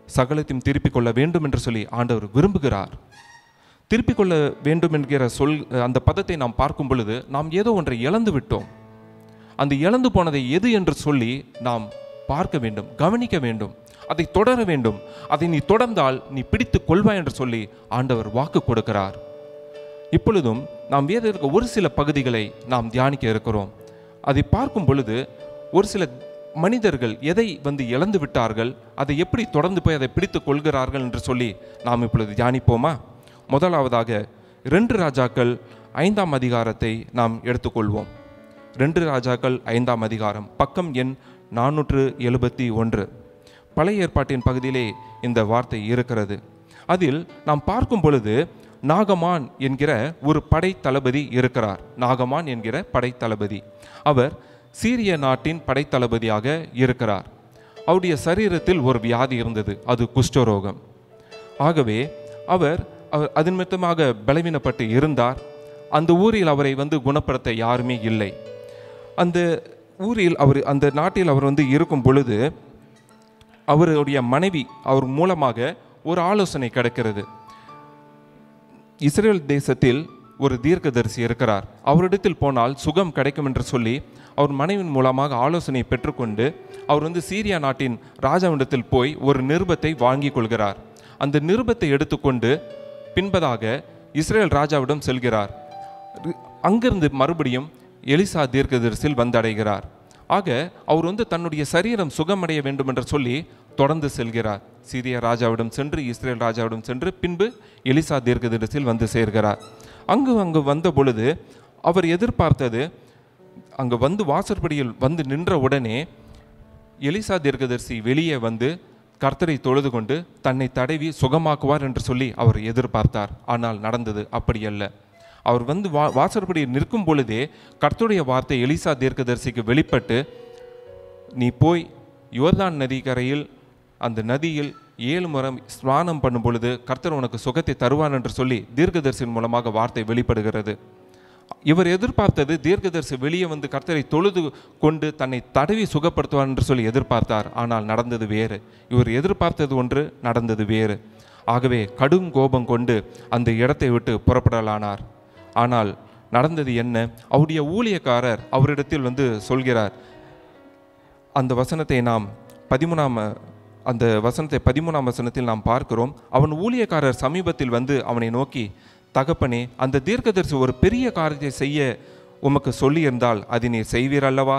சகலத்தையும் திருப்பிக் கொள்ள வேண்டும் என்று சொல்லி ஆண்டவர் விரும்புகிறார். திருப்பிக் கொள்ள வேண்டும் என்கிற சொல் அந்த பதத்தை நாம் பார்க்கும் பொழுது நாம் ஏதோ ஒன்றை இழந்து விட்டோம். அந்த இழந்து போனதை எது என்று சொல்லி நாம் பார்க்க வேண்டும் கவனிக்க வேண்டும் அதை தொடர வேண்டும். அதை நீ தொடர்ந்தால் நீ பிடித்து கொள்வாய் என்று சொல்லி ஆண்டவர் வாக்கு கொடுக்கிறார். இப்பொழுதும் நாம் வேதத்திற்கு ஒரு சில பகுதிகளை நாம் தியானிக்க இருக்கிறோம். அதை பார்க்கும் பொழுது ஒரு சில மனிதர்கள் எதை வந்து இழந்து விட்டார்கள் அதை எப்படி தொடர்ந்து போய் அதை பிடித்து கொள்கிறார்கள் என்று சொல்லி நாம் இப்பொழுது தியானிப்போமா? முதலாவதாக ரெண்டு ராஜாக்கள் ஐந்தாம் அதிகாரத்தை நாம் எடுத்துக்கொள்வோம். ரெண்டு ராஜாக்கள் ஐந்தாம் அதிகாரம் பக்கம் எண் நானூற்று எழுபத்தி ஒன்று. பழைய ஏற்பாட்டின் பகுதியிலே இந்த வார்த்தை இருக்கிறது. அதில் நாம் பார்க்கும் பொழுது நாகமான் என்கிற ஒரு படை தளபதி இருக்கிறார். நாகமான் என்கிற படை தளபதி அவர் சீரிய நாட்டின் படைத்தளபதியாக இருக்கிறார். அவருடைய சரீரத்தில் ஒரு வியாதி இருந்தது அது குஷ்டரோகம். ஆகவே அவர் அதன் மொத்தமாக பலவீனப்பட்டு இருந்தார். அந்த ஊரில் அவரை வந்து குணப்படுத்த யாருமே இல்லை. அந்த ஊரில் அவர் அந்த நாட்டில் அவர் வந்து இருக்கும் பொழுது அவருடைய மனைவி அவர் மூலமாக ஒரு ஆலோசனை கிடைக்கிறது. இஸ்ரேல் தேசத்தில் ஒரு தீர்க்கதரிசி இருக்கிறார். அவரிடத்தில் போனால் சுகம் கிடைக்கும் என்று சொல்லி அவர் மனைவின் மூலமாக ஆலோசனை பெற்றுக்கொண்டு அவர் வந்து சீரியா நாட்டின் ராஜாவிடத்தில் போய் ஒரு நிருபத்தை வாங்கி கொள்கிறார். அந்த நிருபத்தை எடுத்துக்கொண்டு பின்பதாக இஸ்ரேல் ராஜாவிடம் செல்கிறார். அங்கிருந்து மறுபடியும் எலிசா தீர்க்கதரிசியில் வந்தடைகிறார். ஆக அவர் வந்து தன்னுடைய சரீரம் சுகமடைய வேண்டும் என்று சொல்லி தொடர்ந்து செல்கிறார். சீரிய ராஜாவிடம் சென்று இஸ்ரேல் ராஜாவிடம் சென்று பின்பு எலிசா தீர்க்கதரிசியில் வந்து சேர்கிறார். அங்கு அங்கு வந்த பொழுது அவர் எதிர்பார்த்தது அங்கு வந்து வாசற்படியில் வந்து நின்ற உடனே எலிசா தீர்க்கதரிசி வெளியே வந்து கர்த்தரை தொழுது கொண்டு தன்னை தடவி சுகமாக்குவார் என்று சொல்லி அவர் எதிர்பார்த்தார். ஆனால் நடந்தது அப்படியல்ல அவர் வந்து வா வாசற்படியில் நிற்கும் பொழுதே கர்த்தருடைய வார்த்தை எலிசா தீர்க்கதரிசிக்கு வெளிப்பட்டு நீ போய் யோர்தான் நதிக்கரையில் அந்த நதியில் ஏழு முறம் ஸ்நானம் பண்ணும் பொழுது கர்த்தர் உனக்கு சுகத்தை தருவார் என்று சொல்லி தீர்க்கதரிசியின் மூலமாக வார்த்தை வெளிப்படுகிறது. இவர் எதிர்பார்த்தது தீர்க்கதரிசி வெளியே வந்து கர்த்தரை தொழுது கொண்டு தன்னை தடவி சுகப்படுத்துவார் என்று சொல்லி எதிர்பார்த்தார். ஆனால் நடந்தது வேறு. இவர் எதிர்பார்த்தது ஒன்று நடந்தது வேறு. ஆகவே கடும் கோபம் கொண்டு அந்த இடத்தை விட்டு புறப்படலானார். ஆனால் நடந்தது என்ன? அவருடைய ஊழியக்காரர் அவரிடத்தில் வந்து சொல்கிறார். அந்த வசனத்தை நாம் பதிமூணாம் அந்த வசனத்தை பதிமூணாம் வசனத்தில் நாம் பார்க்கிறோம். அவன் ஊழியக்காரர் சமீபத்தில் வந்து அவனை நோக்கி தகப்பனே அந்த தீர்க்கதரிசி ஒரு பெரிய காரியத்தை செய்ய உமக்கு சொல்லியிருந்தால் அதை நீர் செய்வீர் அல்லவா?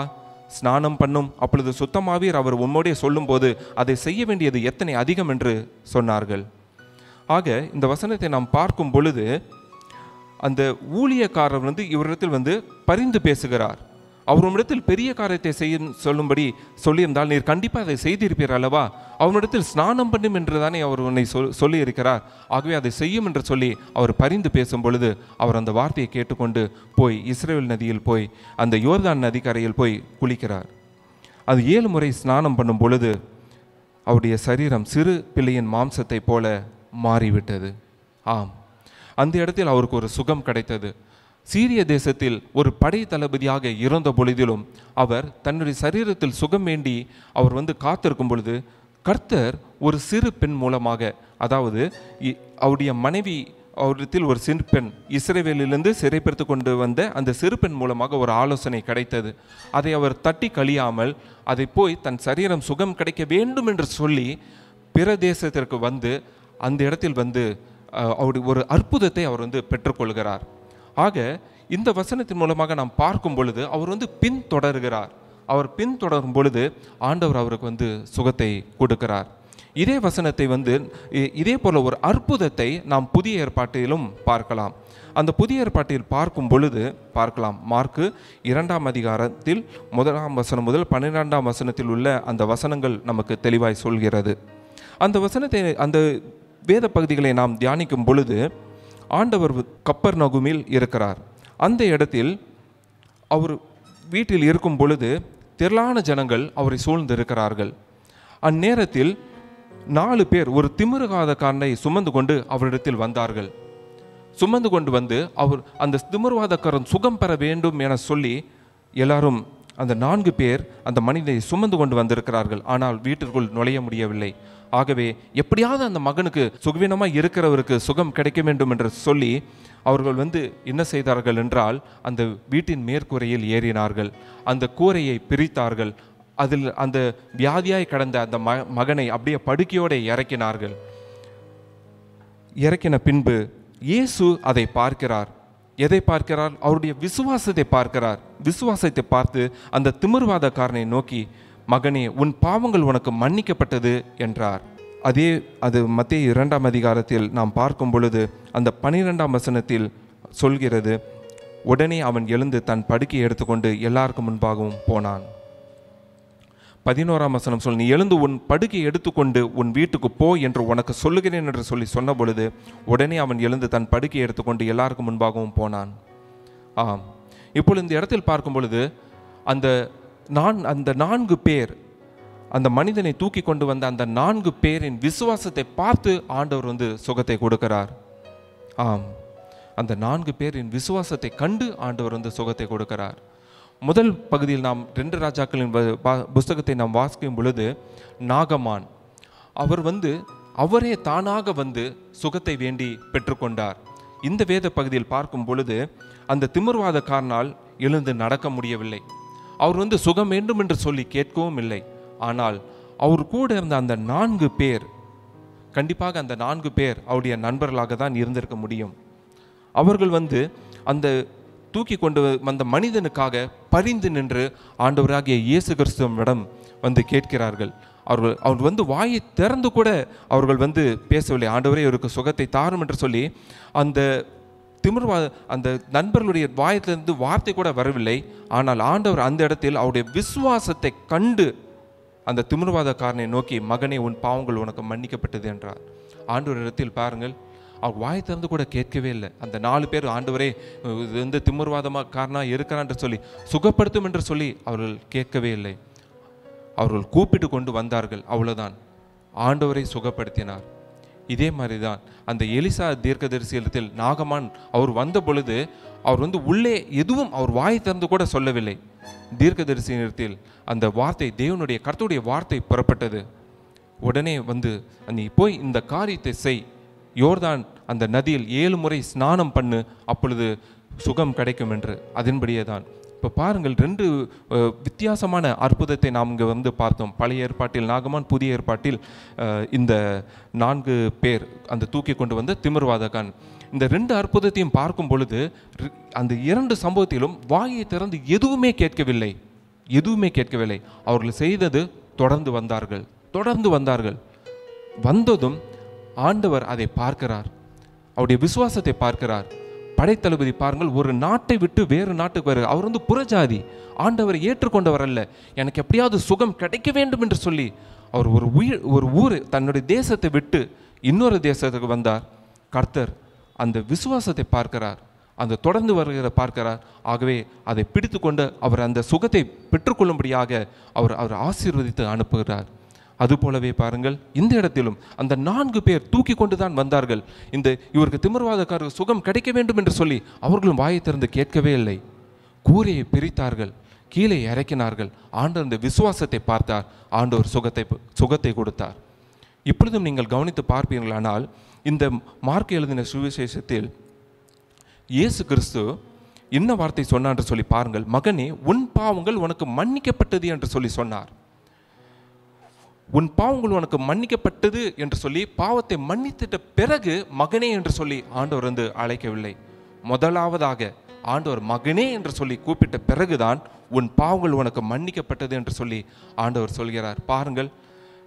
ஸ்நானம் பண்ணும் அப்பொழுது சுத்தமாவீர். அவர் உம்மோடே சொல்லும்போது அதை செய்ய வேண்டியது எத்தனை அதிகம் என்று சொன்னார்கள். ஆக இந்த வசனத்தை நாம் பார்க்கும் பொழுது அந்த ஊழியக்காரர் வந்து இவரிடத்தில் வந்து பரிந்து பேசுகிறார். அவர் உம்மிடத்தில் பெரிய காரியத்தை செய்ய சொல்லும்படி சொல்லியிருந்தால் நீர் கண்டிப்பாக அதை செய்திருப்பீர் அல்லவா? அவனிடத்தில் ஸ்நானம் பண்ணும் என்று தானே அவர் உன்னை சொல் சொல்லியிருக்கிறார். ஆகவே அதை செய்யும் என்று சொல்லி அவர் பரிந்து பேசும் பொழுது அவர் அந்த வார்த்தையை கேட்டுக்கொண்டு போய் இஸ்ரேல் நதியில் போய் அந்த யோர்தான் நதிக்கரையில் போய் குளிக்கிறார். அது ஏழு முறை ஸ்நானம் பண்ணும் பொழுது அவருடைய சரீரம் சிறு பிள்ளையின் மாம்சத்தைப் போல மாறிவிட்டது. ஆம். அந்த இடத்தில் அவருக்கு ஒரு சுகம் கிடைத்தது. சீரிய தேசத்தில் ஒரு படை தளபதியாக இருந்த பொழுதிலும் அவர் தன்னுடைய சரீரத்தில் சுகம் வேண்டி அவர் வந்து காத்திருக்கும் பொழுது கர்த்தர் ஒரு சிறு பெண் மூலமாக அதாவது இ- அவருடைய மனைவி அவரிடத்தில் ஒரு சிறு பெண் இஸ்ரேவேலிலிருந்து சிறைப்படுத்தி கொண்டு வந்த அந்த சிறு பெண் மூலமாக ஒரு ஆலோசனை கிடைத்தது. அதை அவர் தட்டி கழியாமல் அதை போய் தன் சரீரம் சுகம் கிடைக்க வேண்டும் என்று சொல்லி பிற தேசத்திற்கு வந்து அந்த இடத்தில் வந்து அவருடைய ஒரு அற்புதத்தை அவர் வந்து பெற்றுக்கொள்கிறார். ஆக இந்த வசனத்தின் மூலமாக நாம் பார்க்கும் பொழுது அவர் வந்து பின்தொடர்கிறார். அவர் பின்தொடரும் பொழுது ஆண்டவர் அவருக்கு வந்து சுகத்தை கொடுக்கிறார். இதே வசனத்தை வந்து இதே போல ஒரு அற்புதத்தை நாம் புதிய ஏற்பாட்டிலும் பார்க்கலாம். அந்த புதிய ஏற்பாட்டில் பார்க்கும் பொழுது பார்க்கலாம். மார்க்கு இரண்டாம் அதிகாரத்தில் முதலாம் வசனம் முதல் பன்னிரெண்டாம் வசனத்தில் உள்ள அந்த வசனங்கள் நமக்கு தெளிவாய் சொல்கிறது. அந்த வசனத்தை அந்த வேத பகுதிகளை நாம் தியானிக்கும் பொழுது ஆண்டவர் கப்பர் நகுமில் இருக்கிறார். அந்த இடத்தில் அவர் வீட்டில் இருக்கும் பொழுது திரளான ஜனங்கள் அவரை சூழ்ந்து இருக்கிறார்கள் அந்நேரத்தில் நாலு பேர் ஒரு திமிருகாதக்காரனை சுமந்து கொண்டு அவரிடத்தில் வந்தார்கள். சுமந்து கொண்டு வந்து அவர் அந்த திமிர்வாதக்காரன் சுகம் பெற வேண்டும் என சொல்லி எல்லாரும் அந்த நான்கு பேர் அந்த மனிதனை சுமந்து கொண்டு வந்திருக்கிறார்கள். ஆனால் வீட்டிற்குள் நுழைய முடியவில்லை. ஆகவே எப்படியாவது அந்த மகனுக்கு சுகவீனமாக இருக்கிறவருக்கு சுகம் கிடைக்க வேண்டும் என்று சொல்லி அவர்கள் வந்து என்ன செய்தார்கள் என்றால் அந்த வீட்டின் மேற்கூரையில் ஏறினார்கள். அந்த கூரையை பிரித்தார்கள். அதில் அந்த வியாதியாய் கடந்த அந்த ம மகனை அப்படியே படுக்கையோடு இறக்கினார்கள். இறக்கின பின்பு இயேசு அதை பார்க்கிறார். எதை பார்க்கிறார்? அவருடைய விசுவாசத்தை பார்க்கிறார். விசுவாசத்தை பார்த்து அந்த திமிர்வாதக்காரனை நோக்கி மகனே உன் பாவங்கள் உனக்கு மன்னிக்கப்பட்டது என்றார். அதே அது மத்திய இரண்டாம் அதிகாரத்தில் நாம் பார்க்கும் பொழுது அந்த பனிரெண்டாம் வசனத்தில் சொல்கிறது உடனே அவன் எழுந்து தன் படுக்கையை எடுத்துக்கொண்டு எல்லாருக்கும் முன்பாகவும் போனான். பதினோராம் வசனம் சொல் நீ எழுந்து உன் படுக்கையை எடுத்துக்கொண்டு உன் வீட்டுக்கு போ என்று உனக்கு சொல்லுகிறேன் என்று சொல்லி சொன்ன பொழுது உடனே அவன் எழுந்து தன் படுக்கையை எடுத்துக்கொண்டு எல்லாருக்கும் முன்பாகவும் போனான். ஆம். இப்பொழுது இந்த இடத்தில் பார்க்கும் பொழுது அந்த நான் அந்த நான்கு பேர் அந்த மனிதனை தூக்கி கொண்டு வந்த அந்த நான்கு பேரின் விசுவாசத்தை பார்த்து ஆண்டவர் வந்து சுகத்தை கொடுக்கிறார். ஆம். அந்த நான்கு பேரின் விசுவாசத்தை கண்டு ஆண்டவர் வந்து சுகத்தை கொடுக்கிறார். முதல் பகுதியில் நாம் ரெண்டு ராஜாக்களின் பா- புஸ்தகத்தை நாம் வாசிக்கும் பொழுது நாகமான் அவர் வந்து அவரே தானாக வந்து சுகத்தை வேண்டி பெற்றுக்கொண்டார். இந்த வேத பகுதியில் பார்க்கும் பொழுது அந்த திமிர்வாதக்காரனால் எழுந்து நடக்க முடியவில்லை. அவர் வந்து சுகம் வேண்டும் என்று சொல்லி கேட்கவும் இல்லை. ஆனால் அவர் கூட இருந்த அந்த நான்கு பேர் கண்டிப்பாக அந்த நான்கு பேர் அவருடைய நண்பர்களாக தான் இருந்திருக்க முடியும். அவர்கள் வந்து அந்த தூக்கி கொண்டு வந்த மனிதனுக்காக பரிந்து நின்று ஆண்டவராகிய இயேசு கிறிஸ்துவிடம் வந்து கேட்கிறார்கள். அவர்கள் அவர் வந்து வாயை திறந்து கூட அவர்கள் வந்து பேசவில்லை. ஆண்டவரே இவருக்கு சுகத்தை தாரும் என்று சொல்லி அந்த திமிர்வா அந்த நண்பர்களுடைய வாயத்திலிருந்து வார்த்தை கூட வரவில்லை. ஆனால் ஆண்டவர் அந்த இடத்தில் அவருடைய விசுவாசத்தை கண்டு அந்த திமிர்வாதக்காரனை நோக்கி மகனே உன் பாவங்கள் உனக்கு மன்னிக்கப்பட்டது என்றார். ஆண்டவர் இடத்தில் பாருங்கள் அவர் வாயை திறந்து கூட கேட்கவே இல்லை. அந்த நாலு பேர் ஆண்டவரே இது வந்து திமிர்வாதமாக காரணம் இருக்கிறான் என்று சொல்லி சுகப்படுத்தும் என்று சொல்லி அவர்கள் கேட்கவே இல்லை. அவர்கள் கூப்பிட்டு கொண்டு வந்தார்கள். அவ்வளோதான் ஆண்டவரை சுகப்படுத்தினார். இதே மாதிரி தான் அந்த எலிசா தீர்க்கதரிசனத்தில் நாகமான் அவர் வந்த பொழுது அவர் வந்து உள்ளே எதுவும் அவர் வாய் திறந்து கூட சொல்லவில்லை. தீர்க்கதரிசனத்தில் அந்த வார்த்தை தேவனுடைய கர்த்தருடைய வார்த்தை புறப்பட்டது. உடனே வந்து நீ போய் இந்த காரியத்தை செய். யோர்தான் அந்த நதியில் ஏழு முறை ஸ்நானம் பண்ணு. அப்பொழுது சுகம் கிடைக்கும் என்று. அதன்படியே தான். இப்போ பாருங்கள் ரெண்டு வித்தியாசமான அற்புதத்தை நாம் இங்கே வந்து பார்த்தோம். பழைய ஏற்பாட்டில் நாகமான் புதிய ஏற்பாட்டில் இந்த நான்கு பேர் அந்த தூக்கி கொண்டு வந்த திமிர்வாதகான் இந்த ரெண்டு அற்புதத்தையும் பார்க்கும் பொழுது அந்த இரண்டு சம்பவத்திலும் வாயை திறந்து எதுவுமே கேட்கவில்லை. எதுவுமே கேட்கவில்லை. அவர்கள் செய்தது தொடர்ந்து வந்தார்கள். தொடர்ந்து வந்தார்கள். வந்ததும் ஆண்டவர் அதை பார்க்கிறார். அவருடைய விசுவாசத்தை பார்க்கிறார். படைத்தளபதி பாருங்கள் ஒரு நாட்டை விட்டு வேறு நாட்டுக்கு வரு அவர் வந்து புறஜாதி. ஆண்டவரை ஏற்றுக்கொண்டவர் அல்ல. எனக்கு எப்படியாவது சுகம் கிடைக்க வேண்டும் என்று சொல்லி அவர் ஒரு உயிர் ஒரு ஊர் தன்னுடைய தேசத்தை விட்டு இன்னொரு தேசத்துக்கு வந்தார். கர்த்தர் அந்த விசுவாசத்தை பார்க்கிறார். அந்த தொடர்ந்து வருகிற பார்க்கிறார். ஆகவே அதை பிடித்து கொண்டு அவர் அந்த சுகத்தை பெற்றுக்கொள்ளும்படியாக அவர் அவர் ஆசீர்வதித்து அனுப்புகிறார். அதுபோலவே பாருங்கள் இந்த இடத்திலும் அந்த நான்கு பேர் தூக்கி கொண்டு தான் வந்தார்கள். இந்த இவருக்கு திமிர்வாதக்காரர் சுகம் கிடைக்க வேண்டும் என்று சொல்லி அவர்களும் வாயை திறந்து கேட்கவே இல்லை. கூரையை பிரித்தார்கள் கீழே இறக்கினார்கள். ஆண்டவர் இந்த விசுவாசத்தை பார்த்தார் ஆண்டவர் சுகத்தை சுகத்தை கொடுத்தார். இப்பொழுதும் நீங்கள் கவனித்து பார்ப்பீர்களானால் இந்த மார்க் எழுதின சுவிசேஷத்தில் இயேசு கிறிஸ்து என்ன வார்த்தை சொன்னார் என்று சொல்லி பாருங்கள். மகனே உன் பாவங்கள் உனக்கு மன்னிக்கப்பட்டது என்று சொல்லி சொன்னார். உன் பாவங்கள் உனக்கு மன்னிக்கப்பட்டது என்று சொல்லி பாவத்தை மன்னித்திட்ட பிறகு மகனே என்று சொல்லி ஆண்டவர் வந்து அழைக்கவில்லை. முதலாவதாக ஆண்டவர் மகனே என்று சொல்லி கூப்பிட்ட பிறகுதான் உன் பாவங்கள் உனக்கு மன்னிக்கப்பட்டது என்று சொல்லி ஆண்டவர் சொல்கிறார். பாருங்கள்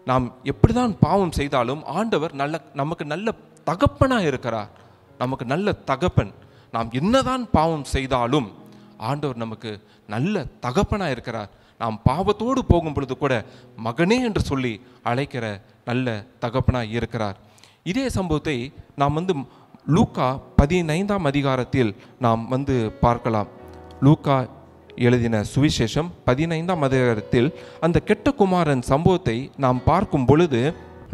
நாம் எப்படிதான் பாவம் செய்தாலும் ஆண்டவர் நல்ல நமக்கு நல்ல தகப்பனாக இருக்கிறார். நமக்கு நல்ல தகப்பன். நாம் என்னதான் பாவம் செய்தாலும் ஆண்டவர் நமக்கு நல்ல தகப்பனாக இருக்கிறார். நாம் பாவத்தோடு போகும் பொழுது கூட மகனே என்று சொல்லி அழைக்கிற நல்ல தகப்பனாக இருக்கிறார். இதே சம்பவத்தை நாம் வந்து லூக்கா பதினைந்தாம் அதிகாரத்தில் நாம் வந்து பார்க்கலாம். லூக்கா எழுதின சுவிசேஷம் பதினைந்தாம் அதிகாரத்தில் அந்த கெட்ட குமாரன் சம்பவத்தை நாம் பார்க்கும் பொழுது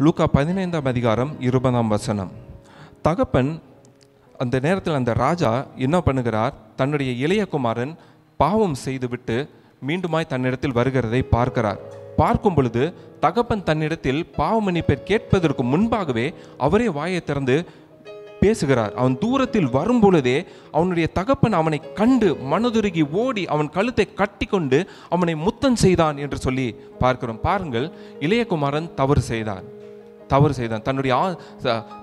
லூக்கா பதினைந்தாம் அதிகாரம் இருபதாம் வசனம். தகப்பன் அந்த நேரத்தில் அந்த ராஜா என்ன பண்ணுகிறார்? தன்னுடைய இளைய குமாரன் பாவம் செய்துவிட்டு மீண்டுமாய் தன்னிடத்தில் வருகிறதை பார்க்கிறார். பார்க்கும் பொழுது தகப்பன் தன்னிடத்தில் பாவமன்னிப்பை கேட்பதற்கு முன்பாகவே அவரே வாயை திறந்து பேசுகிறார். அவன் தூரத்தில் வரும் பொழுதே அவனுடைய தகப்பன் அவனை கண்டு மனதுருகி ஓடி அவன் கழுத்தை கட்டிக்கொண்டு அவனை முத்தம் செய்தான் என்று சொல்லி பார்க்கிறோம். பாருங்கள் இளையகுமாரன் தவறு செய்தான். தவறு செய்தான். தன்னுடைய ஆ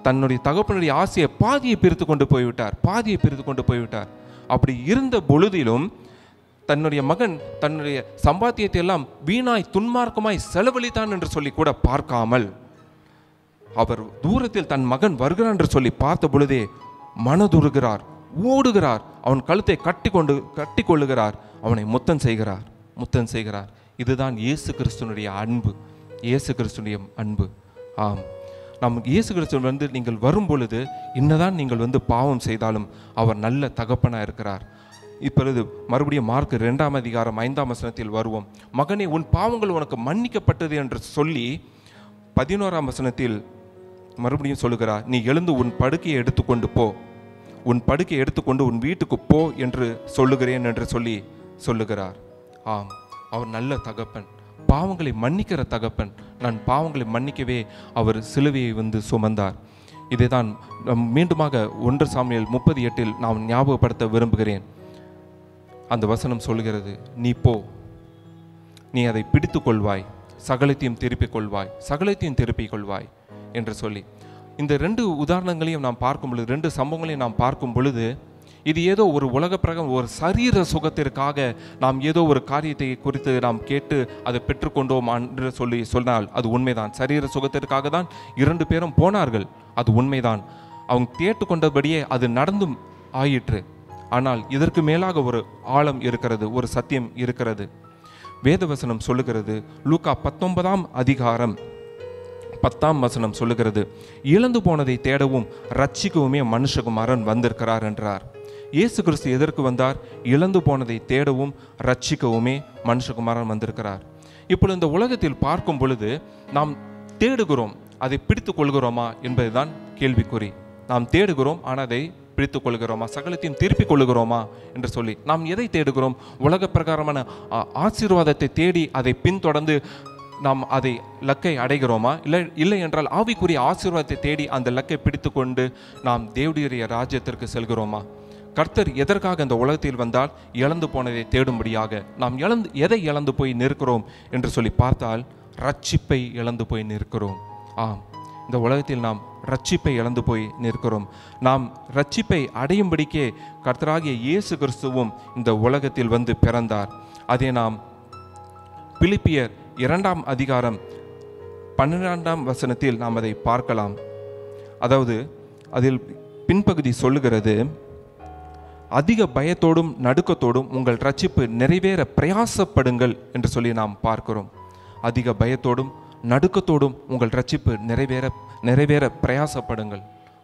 தன்னுடைய தகப்பனுடைய ஆசையை பாதியை பிரித்து கொண்டு போய்விட்டார். பாதியை பிரித்து கொண்டு போய்விட்டார். அப்படி இருந்த பொழுதிலும் தன்னுடைய மகன் தன்னுடைய சம்பாத்தியத்தை எல்லாம் வீணாய் துன்மார்க்கமாய் செலவழித்தான் என்று சொல்லி கூட பார்க்காமல் அவர் தூரத்தில் தன் மகன் வருகிறான் என்று சொல்லி பார்த்த பொழுதே மனதுருகிறார் ஓடுகிறார் அவன் கழுத்தை கட்டி கொண்டு கட்டி கொள்ளுகிறார் அவனை முத்தம் செய்கிறார் முத்தம் செய்கிறார். இதுதான் இயேசு கிறிஸ்துனுடைய அன்பு. இயேசு கிறிஸ்துனுடைய அன்பு. ஆம். நம் இயேசு கிறிஸ்து வந்து நீங்கள் வரும் பொழுது என்னதான் நீங்கள் வந்து பாவம் செய்தாலும் அவர் நல்ல தகப்பனாக இருக்கிறார் இப்பொழுது மறுபடியும் மார்க் ரெண்டாம் அதிகாரம் ஐந்தாம் வசனத்தில் வருவோம். மகனே உன் பாவங்கள் உனக்கு மன்னிக்கப்பட்டது என்று சொல்லி பதினோராம் வசனத்தில் மறுபடியும் சொல்லுகிறார் நீ எழுந்து உன் படுக்கையை எடுத்துக்கொண்டு போ. உன் படுக்கையை எடுத்துக்கொண்டு உன் வீட்டுக்கு போ என்று சொல்லுகிறேன் என்று சொல்லி சொல்லுகிறார். ஆம் அவர் நல்ல தகப்பன். பாவங்களை மன்னிக்கிற தகப்பன். நான் பாவங்களை மன்னிக்கவே அவர் சிலுவையை வந்து சுமந்தார். இதைதான் தான் மீண்டுமாக ஒன்று சாமியல் முப்பது எட்டில் நான் ஞாபகப்படுத்த விரும்புகிறேன். அந்த வசனம் சொல்கிறது நீ போ. நீ அதை பிடித்து கொள்வாய் சகலத்தையும் திருப்பிக் கொள்வாய் சகலத்தையும் திருப்பிக் கொள்வாய் என்று சொல்லி. இந்த ரெண்டு உதாரணங்களையும் நாம் பார்க்கும் பொழுது ரெண்டு சம்பவங்களையும் நாம் பார்க்கும் பொழுது இது ஏதோ ஒரு உலக பிரகம் ஒரு சரீர சுகத்திற்காக நாம் ஏதோ ஒரு காரியத்தை குறித்து நாம் கேட்டு அதை பெற்றுக்கொண்டோம் என்று சொல்லி சொன்னால் அது உண்மைதான். சரீர சுகத்திற்காக தான் இரண்டு பேரும் போனார்கள். அது உண்மைதான். அவங்க கேட்டுக்கொண்டபடியே அது நடந்தும் ஆயிற்று. ஆனால் இதற்கு மேலாக ஒரு ஆழம் இருக்கிறது ஒரு சத்தியம் இருக்கிறது. வேதவசனம் சொல்லுகிறது லூக்கா பத்தொன்பதாம் அதிகாரம் பத்தாம் வசனம் சொல்லுகிறது இழந்து போனதை தேடவும் ரட்சிக்கவுமே மனுஷகுமாரன் வந்திருக்கிறார் என்றார். இயேசு கிறிஸ்து எதற்கு வந்தார்? இழந்து போனதை தேடவும் ரட்சிக்கவுமே மனுஷகுமாரன் வந்திருக்கிறார். இப்பொழுது இந்த உலகத்தில் பார்க்கும் பொழுது நாம் தேடுகிறோம் அதை பிடித்து கொள்கிறோமா என்பதுதான் கேள்விக்குறி. நாம் தேடுகிறோம் ஆனால் அதை பிடித்துக் கொள்கிறோமா சகலத்தையும் திருப்பிக் கொள்கிறோமா என்று சொல்லி நாம் எதை தேடுகிறோம்? உலக பிரகாரமான ஆசீர்வாதத்தை தேடி அதை பின்தொடர்ந்து நாம் அதை லக்கை அடைகிறோமா? இல்லை இல்லை என்றால் ஆவிக்குரிய ஆசீர்வாதத்தை தேடி அந்த லக்கை பிடித்து கொண்டு நாம் தேவடிய ராஜ்யத்திற்கு செல்கிறோமா? கர்த்தர் எதற்காக இந்த உலகத்தில் வந்தால் இழந்து போனதை தேடும்படியாக நாம் இழந்து எதை இழந்து போய் நிற்கிறோம்? என்று சொல்லி பார்த்தால் ரட்சிப்பை இழந்து போய் நிற்கிறோம். ஆம். இந்த உலகத்தில் நாம் ரட்சிப்பை இழந்து போய் நிற்கிறோம். நாம் ரட்சிப்பை அடையும்படிக்கே கர்த்தராகிய இயேசு கிறிஸ்துவும் இந்த உலகத்தில் வந்து பிறந்தார். அதை நாம் பிலிப்பியர் இரண்டாம் அதிகாரம் பன்னிரெண்டாம் வசனத்தில் நாம் அதை பார்க்கலாம். அதாவது அதில் பின்பகுதி சொல்லுகிறது அதிக பயத்தோடும் நடுக்கத்தோடும் உங்கள் ரட்சிப்பு நிறைவேற பிரயாசப்படுங்கள் என்று சொல்லி நாம் பார்க்கிறோம். அதிக பயத்தோடும் நடுக்கத்தோடும் உங்கள் ரட்சிப்பு நிறைவேற நிறைவேற பிரயாசப்படுங்கள்.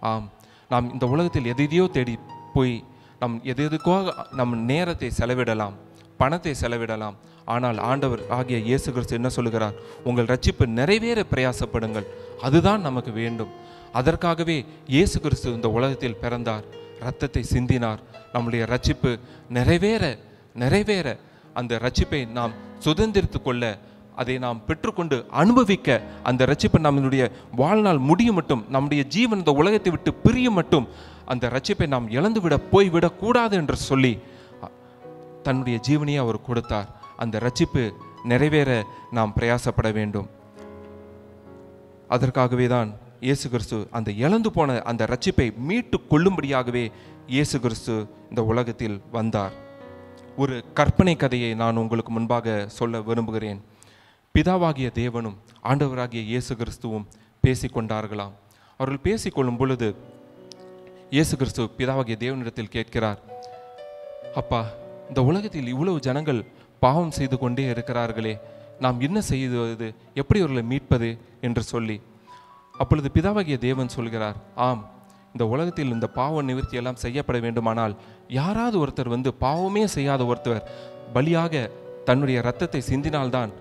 ஆம் நாம் இந்த உலகத்தில் எதையோ தேடி போய் நம் எது எதுக்காக நம் நேரத்தை செலவிடலாம் பணத்தை செலவிடலாம். ஆனால் ஆண்டவர் ஆகிய இயேசு கிறிஸ்து என்ன சொல்லுகிறார்? உங்கள் ரட்சிப்பு நிறைவேற பிரயாசப்படுங்கள். அதுதான் நமக்கு வேண்டும். அதற்காகவே இயேசு கிறிஸ்து இந்த உலகத்தில் பிறந்தார் இரத்தத்தை சிந்தினார். நம்முடைய ரட்சிப்பு நிறைவேற நிறைவேற அந்த ரட்சிப்பை நாம் சுதந்திரித்து கொள்ள அதை நாம் பெற்றுக்கொண்டு அனுபவிக்க அந்த ரட்சிப்பை நம்மளுடைய வாழ்நாள் முடியும் மட்டும் நம்முடைய ஜீவன் இந்த உலகத்தை விட்டு பிரியும் மட்டும் அந்த ரட்சிப்பை நாம் இழந்துவிட போய்விடக்கூடாது என்று சொல்லி தன்னுடைய ஜீவனையை அவர் கொடுத்தார். அந்த ரட்சிப்பு நிறைவேற நாம் பிரயாசப்பட வேண்டும். அதற்காகவே தான் இயேசு கிறிஸ்து அந்த இழந்து போன அந்த ரட்சிப்பை மீட்டு கொள்ளும்படியாகவே இயேசு கிறிஸ்து இந்த உலகத்தில் வந்தார். ஒரு கற்பனை கதையை நான் உங்களுக்கு முன்பாக சொல்ல விரும்புகிறேன். பிதாவாகிய தேவனும் ஆண்டவராகிய இயேசு கிறிஸ்துவும் பேசிக்கொண்டார்களாம். அவர்கள் பேசிக்கொள்ளும் பொழுது இயேசு கிறிஸ்து பிதாவாகிய தேவனிடத்தில் கேட்கிறார் அப்பா இந்த உலகத்தில் இவ்வளவு ஜனங்கள் பாவம் செய்து கொண்டே இருக்கிறார்களே நாம் என்ன செய்வது எப்படி அவர்களை மீட்பது? என்று சொல்லி அப்பொழுது பிதாவாகிய தேவன் சொல்கிறார் ஆம் இந்த உலகத்தில் இந்த பாவ நிவர்த்தி எல்லாம் செய்யப்பட வேண்டுமானால் யாராவது ஒருத்தர் வந்து பாவமே செய்யாத ஒருத்தர் பலியாக தன்னுடைய இரத்தத்தை சிந்தினால்தான்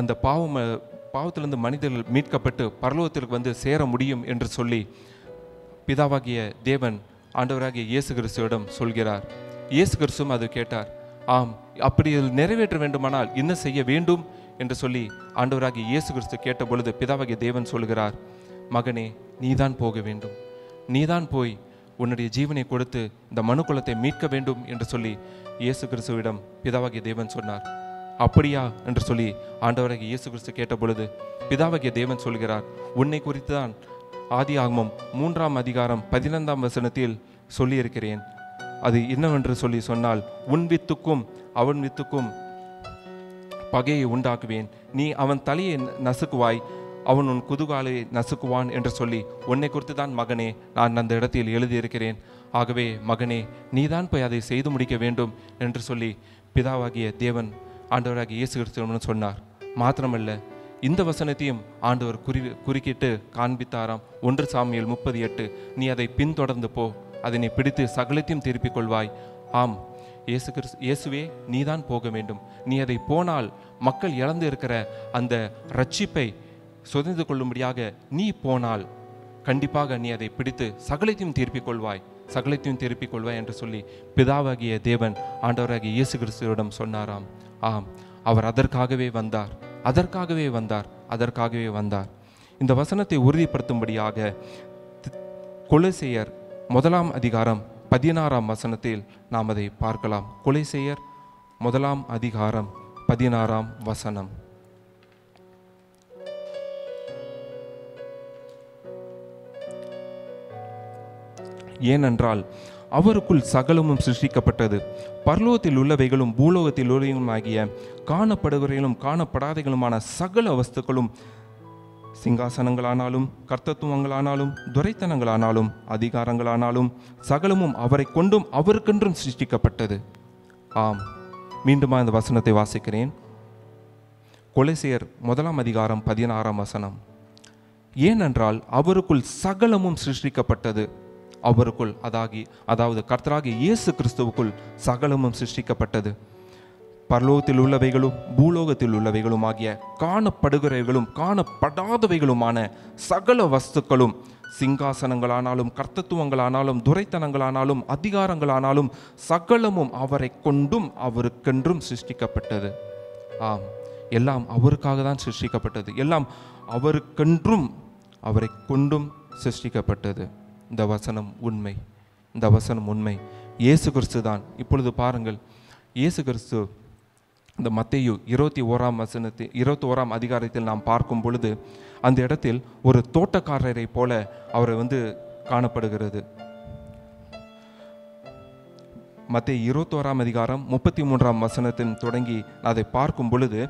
அந்த பாவம் பாவத்திலிருந்து மனிதர்கள் மீட்கப்பட்டு பரலோகத்திற்கு வந்து சேர முடியும் என்று சொல்லி பிதாவாகிய தேவன் ஆண்டவராகிய இயேசு கிறிஸ்துவிடம் சொல்கிறார். இயேசு கிறிஸ்துவும் அது கேட்டார். ஆம் அப்படி நிறைவேற்ற வேண்டுமானால் என்ன செய்ய வேண்டும்? என்று சொல்லி ஆண்டவராகிய இயேசு கிறிஸ்து கேட்ட பொழுது பிதாவாகிய தேவன் சொல்கிறார். மகனே நீதான் போக வேண்டும். நீதான் போய் உன்னுடைய ஜீவனை கொடுத்து இந்த மனுக்குலத்தை மீட்க வேண்டும் என்று சொல்லி இயேசு கிறிஸ்துவிடம் பிதாவாகிய தேவன் சொன்னார். அப்படியா? என்று சொல்லி ஆண்டவராகிய இயேசு கிறிஸ்து கேட்ட பொழுது பிதாவாகிய தேவன் சொல்கிறார் உன்னை குறித்து தான் ஆதி ஆகமம் மூன்றாம் அதிகாரம் பதினைந்தாம் வசனத்தில் சொல்லியிருக்கிறேன். அது என்னவென்று சொல்லி சொன்னால் உன் வித்துக்கும் அவன் வித்துக்கும் பகையை உண்டாக்குவேன். நீ அவன் தலையை நசுக்குவாய் அவன் உன் குதுகாலை நசுக்குவான் என்று சொல்லி உன்னை குறித்து தான் மகனே நான் அந்த இடத்தில் எழுதியிருக்கிறேன். ஆகவே மகனே நீதான் போய் அதை செய்து முடிக்க வேண்டும் என்று சொல்லி பிதாவாகிய தேவன் ஆண்டவராக இயேசு கிறிஸ்துவன் சொன்னார். மாத்திரமல்ல இந்த வசனத்தையும் ஆண்டவர் குறி குறுக்கிட்டு காண்பித்தாராம். ஒன்று சாமியில் முப்பது எட்டு நீ அதை பின்தொடர்ந்து போ அதனை பிடித்து சகலத்தையும் திருப்பிக் கொள்வாய். ஆம் இயேசு கிறிஸ்து இயேசுவே நீதான் போக வேண்டும். நீ அதை போனால் மக்கள் இழந்து இருக்கிற அந்த ரட்சிப்பை சுதந்து கொள்ளும்படியாக நீ போனால் கண்டிப்பாக நீ அதை பிடித்து சகலத்தையும் திருப்பிக் கொள்வாய். சகலத்தையும் திருப்பிக் கொள்வாய் என்று சொல்லி பிதாவாகிய தேவன் ஆண்டவராகிய இயேசு கிறிஸ்துவிடம் சொன்னாராம். ஆம் அவர் அதற்காகவே வந்தார் அதற்காகவே வந்தார் அதற்காகவே வந்தார். இந்த வசனத்தை உறுதிப்படுத்தும்படியாக கொலைசெயர் முதலாம் அதிகாரம் பதினாறாம் வசனத்தில் நாம் அதை பார்க்கலாம். கொலைசெயர் முதலாம் அதிகாரம் பதினாறாம் வசனம். ஏனென்றால் அவருக்குள் சகலமும் சிருஷ்டிக்கப்பட்டது. பரலோகத்தில் உள்ளவைகளும் பூலோகத்தில் உள்ளவைகளும் ஆகிய காணப்படுகிறவைகளும் காணப்படாதவைகளுமான சகல வஸ்துக்களும் சிங்காசனங்களானாலும் கர்த்தத்துவங்களானாலும் துரைத்தனங்களானாலும் அதிகாரங்களானாலும் சகலமும் அவரை கொண்டும் அவருக்கென்றும் சிருஷ்டிக்கப்பட்டது. ஆம். மீண்டுமா இந்த வசனத்தை வாசிக்கிறேன். கொலைசியர் முதலாம் அதிகாரம் பதினாறாம் வசனம். ஏனென்றால் அவருக்குள் சகலமும் சிருஷ்டிக்கப்பட்டது. அவருக்குள் அதாகி அதாவது கர்த்தராகி இயேசு கிறிஸ்துவுக்குள் சகலமும் சிருஷ்டிக்கப்பட்டது. பரலோகத்தில் உள்ளவைகளும் பூலோகத்தில் உள்ளவைகளும் ஆகிய காணப்படுகிறவைகளும் காணப்படாதவைகளுமான சகல வஸ்துக்களும் சிங்காசனங்களானாலும் கர்த்தத்துவங்களானாலும் துரைத்தனங்களானாலும் அதிகாரங்களானாலும் சகலமும் அவரை கொண்டும் அவருக்கென்றும் சிருஷ்டிக்கப்பட்டது. ஆம் எல்லாம் அவருக்காக தான் சிருஷ்டிக்கப்பட்டது. எல்லாம் அவருக்கென்றும் அவரை கொண்டும் சிருஷ்டிக்கப்பட்டது. இந்த வசனம் உண்மை. இந்த வசனம் உண்மை. இயேசு கிறிஸ்து தான். இப்பொழுது பாருங்கள். இயேசு கிறிஸ்து இந்த மத்தையு இருபத்தி ஓராம் வசனத்தில் இருபத்தி ஓராம் அதிகாரத்தில் நாம் பார்க்கும் பொழுது அந்த இடத்தில் ஒரு தோட்டக்காரரை போல அவரை வந்து காணப்படுகிறது. மத்திய இருபத்தோராம் அதிகாரம் முப்பத்தி மூன்றாம் வசனத்தின் தொடங்கி அதை பார்க்கும் பொழுது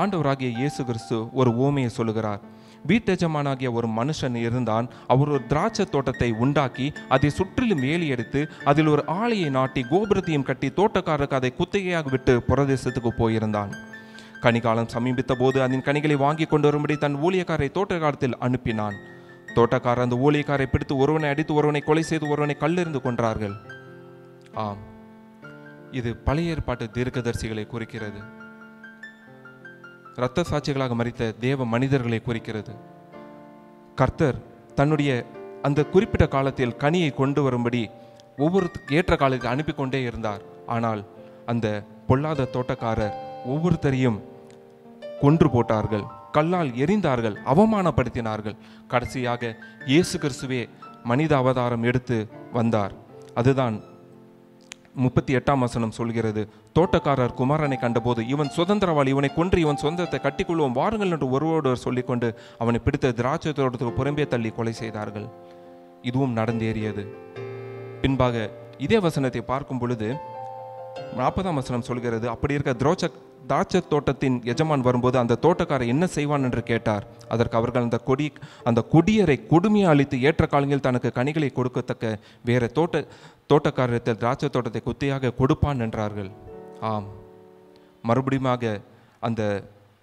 ஆண்டவராகிய இயேசு கிறிஸ்து ஒரு ஓமையை சொல்லுகிறார். வீட்டெஜமானாகிய ஒரு மனுஷன் இருந்தான். அவர் ஒரு திராட்சை தோட்டத்தை உண்டாக்கி அதை சுற்றிலும் வேலி எடுத்து அதில் ஒரு ஆலையை நாட்டி கோபுரத்தையும் கட்டி தோட்டக்காரருக்கு அதை குத்தகையாக விட்டு புறதேசத்துக்கு போயிருந்தான். கனிகாலம் சமீபித்த போது அதன் கனிகளை வாங்கி கொண்டு வரும்படி தன் ஊழியக்காரை தோட்டக்காரத்தில் அனுப்பினான். தோட்டக்காரர் அந்த ஊழியக்காரை பிடித்து ஒருவனை அடித்து ஒருவனை கொலை செய்து ஒருவனை கல்லெறிந்து கொன்றார்கள். ஆம். இது பழைய ஏற்பாட்டு தீர்க்கதரிசிகளை குறிக்கிறது. இரத்த சாட்சிகளாக மறித்த தேவ மனிதர்களை குறிக்கிறது. கர்த்தர் தன்னுடைய அந்த குறிப்பிட்ட காலத்தில் கனியை கொண்டு வரும்படி ஒவ்வொரு ஏற்ற காலத்தில் அனுப்பி கொண்டே இருந்தார். ஆனால் அந்த பொல்லாத தோட்டக்காரர் ஒவ்வொருத்தரையும் கொன்று போட்டார்கள் கல்லால் எரிந்தார்கள் அவமானப்படுத்தினார்கள். கடைசியாக இயேசு கிறிஸ்துவே மனித அவதாரம் எடுத்து வந்தார். அதுதான் முப்பத்தி எட்டாம் வசனம் சொல்கிறது தோட்டக்காரர் குமாரனை கண்டபோது இவன் சுதந்திரவாளி இவனை கொன்று இவன் சொந்தத்தை கட்டிக்கொள்வோம் வாருங்கள் என்று ஒருவரோடு சொல்லிக்கொண்டு அவனை பிடித்த திராட்சை தோட்டத்துக்கு புறம்பே தள்ளி கொலை செய்தார்கள். இதுவும் நடந்தேறியது. பின்பாக இதே வசனத்தை பார்க்கும் பொழுது நாற்பதாம் வசனம் சொல்கிறது அப்படி இருக்க திரோச்ச திராட்சை தோட்டத்தின் எஜமான் வரும்போது அந்த தோட்டக்காரர் என்ன செய்வான் என்று கேட்டார். அதற்கு அவர்கள் அந்த கொடி அந்த கொடியரை கொடுமையை அளித்து ஏற்ற காலங்களில் தனக்கு கனிகளை கொடுக்கத்தக்க வேற தோட்ட தோட்டக்காரத்தில் திராட்சை தோட்டத்தை குத்தியாக கொடுப்பான் என்றார்கள். ஆம். மறுபடியுமாக அந்த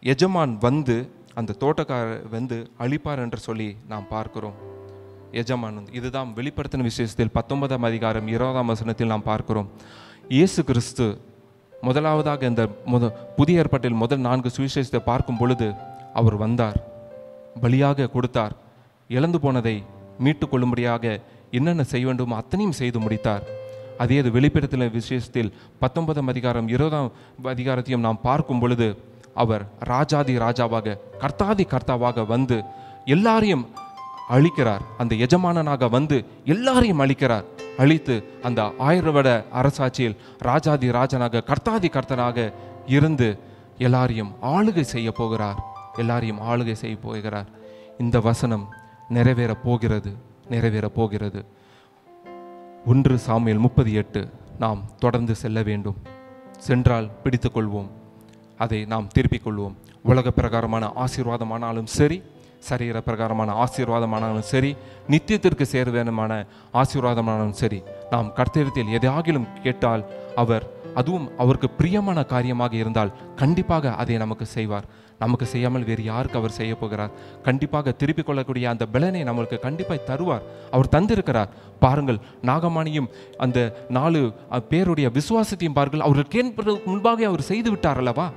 எஜமான் வந்து அந்த தோட்டக்காரர் வந்து அழிப்பார் என்று சொல்லி நாம் பார்க்கிறோம். எஜமான் வந்து இதுதான் வெளிப்படுத்தின விசேஷத்தில் பத்தொன்பதாம் அதிகாரம் இருபதாம் வசனத்தில் நாம் பார்க்கிறோம். இயேசு கிறிஸ்து முதலாவதாக இந்த முத புதிய ஏற்பாட்டில் முதல் நான்கு சுவிசேஷத்தை பார்க்கும் பொழுது அவர் வந்தார் பலியாக கொடுத்தார் இழந்து போனதை மீட்டு கொள்ளும்படியாக என்னென்ன செய்ய வேண்டுமோ அத்தனையும் செய்து முடித்தார். அதே அது வெளிப்பிடத்தில் விசேஷத்தில் பத்தொன்பதாம் அதிகாரம் இருபதாம் அதிகாரத்தையும் நாம் பார்க்கும் பொழுது அவர் ராஜாதி ராஜாவாக கர்த்தாதி கர்த்தாவாக வந்து எல்லாரையும் அழிக்கிறார். அந்த எஜமானனாக வந்து எல்லாரையும் அழிக்கிறார். அழித்து அந்த ஆயிரவட அரசாட்சியில் ராஜாதி ராஜனாக கர்த்தாதி கர்த்தனாக இருந்து எல்லாரையும் ஆளுகை செய்ய போகிறார். எல்லாரையும் ஆளுகை செய்ய போகிறார். இந்த வசனம் நிறைவேற போகிறது நிறைவேற போகிறது. ஒன்று சாமியல் முப்பது எட்டு நாம் தொடர்ந்து செல்ல வேண்டும். சென்றால் பிடித்துக்கொள்வோம். அதை நாம் திருப்பிக் கொள்வோம். உலக பிரகாரமான ஆசீர்வாதமானாலும் சரி சரீர பிரகாரமான ஆசீர்வாதமானாலும் சரி நித்தியத்திற்கு சேருவேனமான ஆசீர்வாதமானாலும் சரி நாம் கர்த்தரிடத்தில் எதையாகிலும் கேட்டால் அவர் அதுவும் அவருக்கு பிரியமான காரியமாக இருந்தால் கண்டிப்பாக அதை நமக்கு செய்வார். நமக்கு செய்யாமல் வேறு யாருக்கு அவர் செய்ய போகிறார்? கண்டிப்பாக திருப்பிக் கொள்ளக்கூடிய அந்த பலனை நம்மளுக்கு கண்டிப்பாக தருவார். அவர் தந்திருக்கிறார். பாருங்கள் நாகமானியும் அந்த நாலு பேருடைய விசுவாசத்தையும் பாருங்கள் அவர்கள் கேட்பதற்கு முன்பாக அவர் செய்து விட்டார் அல்லவா?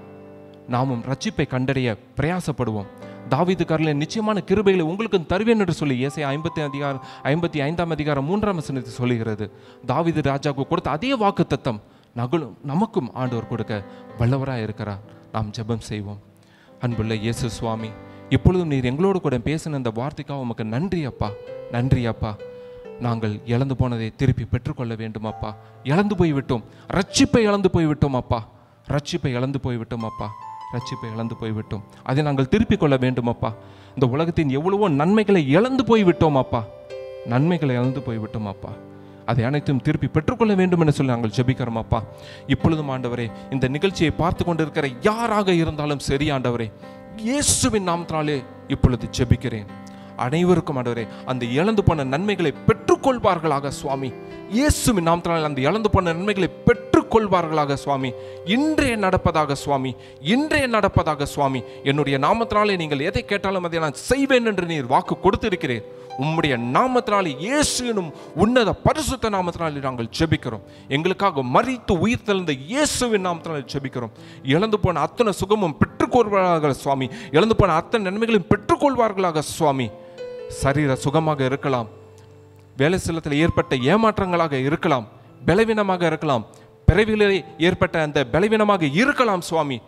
நாமும் ரட்சிப்பை கண்டடைய பிரயாசப்படுவோம். தாவீது நிச்சயமான கிருபைகளை உங்களுக்கு தருவேன் என்று சொல்லி இயேசை ஐம்பத்தி அதிகாரம் ஐம்பத்தி ஐந்தாம் அதிகாரம் மூன்றாம் வசனத்தை சொல்லுகிறது. தாவீது ராஜாவுக்கு கொடுத்த அதே வாக்கு தத்தம் நகுலும் நமக்கும் ஆண்டவர் கொடுக்க வல்லவராக இருக்கிறார். நாம் ஜெபம் செய்வோம். அன்புள்ள இயேசு சுவாமி இப்பொழுதும் நீர் எங்களோடு கூட பேசின அந்த வார்த்தைக்காக உமக்கு நன்றி அப்பா நன்றி அப்பா. நாங்கள் இழந்து போனதை திருப்பி பெற்றுக்கொள்ள வேண்டும் அப்பா. இழந்து போய்விட்டோம். ரட்சிப்பை இழந்து போய்விட்டோம் அப்பா. ரட்சிப்பை இழந்து போய்விட்டோம் அப்பா. ரட்சிப்பை இழந்து போய்விட்டோம். அதை நாங்கள் திருப்பிக் கொள்ள வேண்டும் அப்பா இந்த உலகத்தின் எவ்வளவோ நன்மைகளை இழந்து போய்விட்டோம் அப்பா நன்மைகளை இழந்து போய்விட்டோம் அப்பா அதை அனைத்தும் திருப்பி பெற்றுக்கொள்ள வேண்டும் என்று சொல்லி நாங்கள் ஜெபிக்கிறோம் அப்பா இப்பொழுதும் ஆண்டவரே இந்த நிகழ்ச்சியை பார்த்து கொண்டிருக்கிற யாராக இருந்தாலும் சரி ஆண்டவரே இயேசுவின் நாமத்தினாலே இப்பொழுது ஜெபிக்கிறேன். அனைவருக்கும் ஆண்டவரே அந்த இழந்து போன நன்மைகளை பெற்றுக்கொள்வார்களாக சுவாமி. இயேசுவின் நாமத்தினால் அந்த இழந்து போன நன்மைகளை பெற்று கொள்வார்களாக சுவாமி. இன்றைய நடப்பதாக சுவாமி. இன்றைய நடப்பதாக சுவாமி. என்னுடைய நாமத்தினாலே நீங்கள் எதை கேட்டாலும் அதை நான் செய்வேன் என்று நீர் வாக்கு கொடுத்திருக்கிறேன் உம்முடைய நாமத்தினாலே இயேசு எனும் உன்னத பரிசுத்த நாமத்தினாலே நாங்கள் ஜெபிக்கிறோம். எங்களுக்காக மறித்து உயிர் தெழுந்த இயேசுவின் நாமத்தினாலே ஜெபிக்கிறோம். இழந்து போன அத்தனை சுகமும் பெற்றுக்கொள்வார்களாக சுவாமி. இழந்து போன அத்தனை நன்மைகளையும் பெற்றுக்கொள்வார்களாக சுவாமி. சரீர சுகமாக இருக்கலாம். வேலை செல்லத்தில் ஏற்பட்ட ஏமாற்றங்களாக இருக்கலாம். பலவீனமாக இருக்கலாம். பிறவிலே ஏற்பட்ட அந்த பலவீனமாக இருக்கலாம் சுவாமி.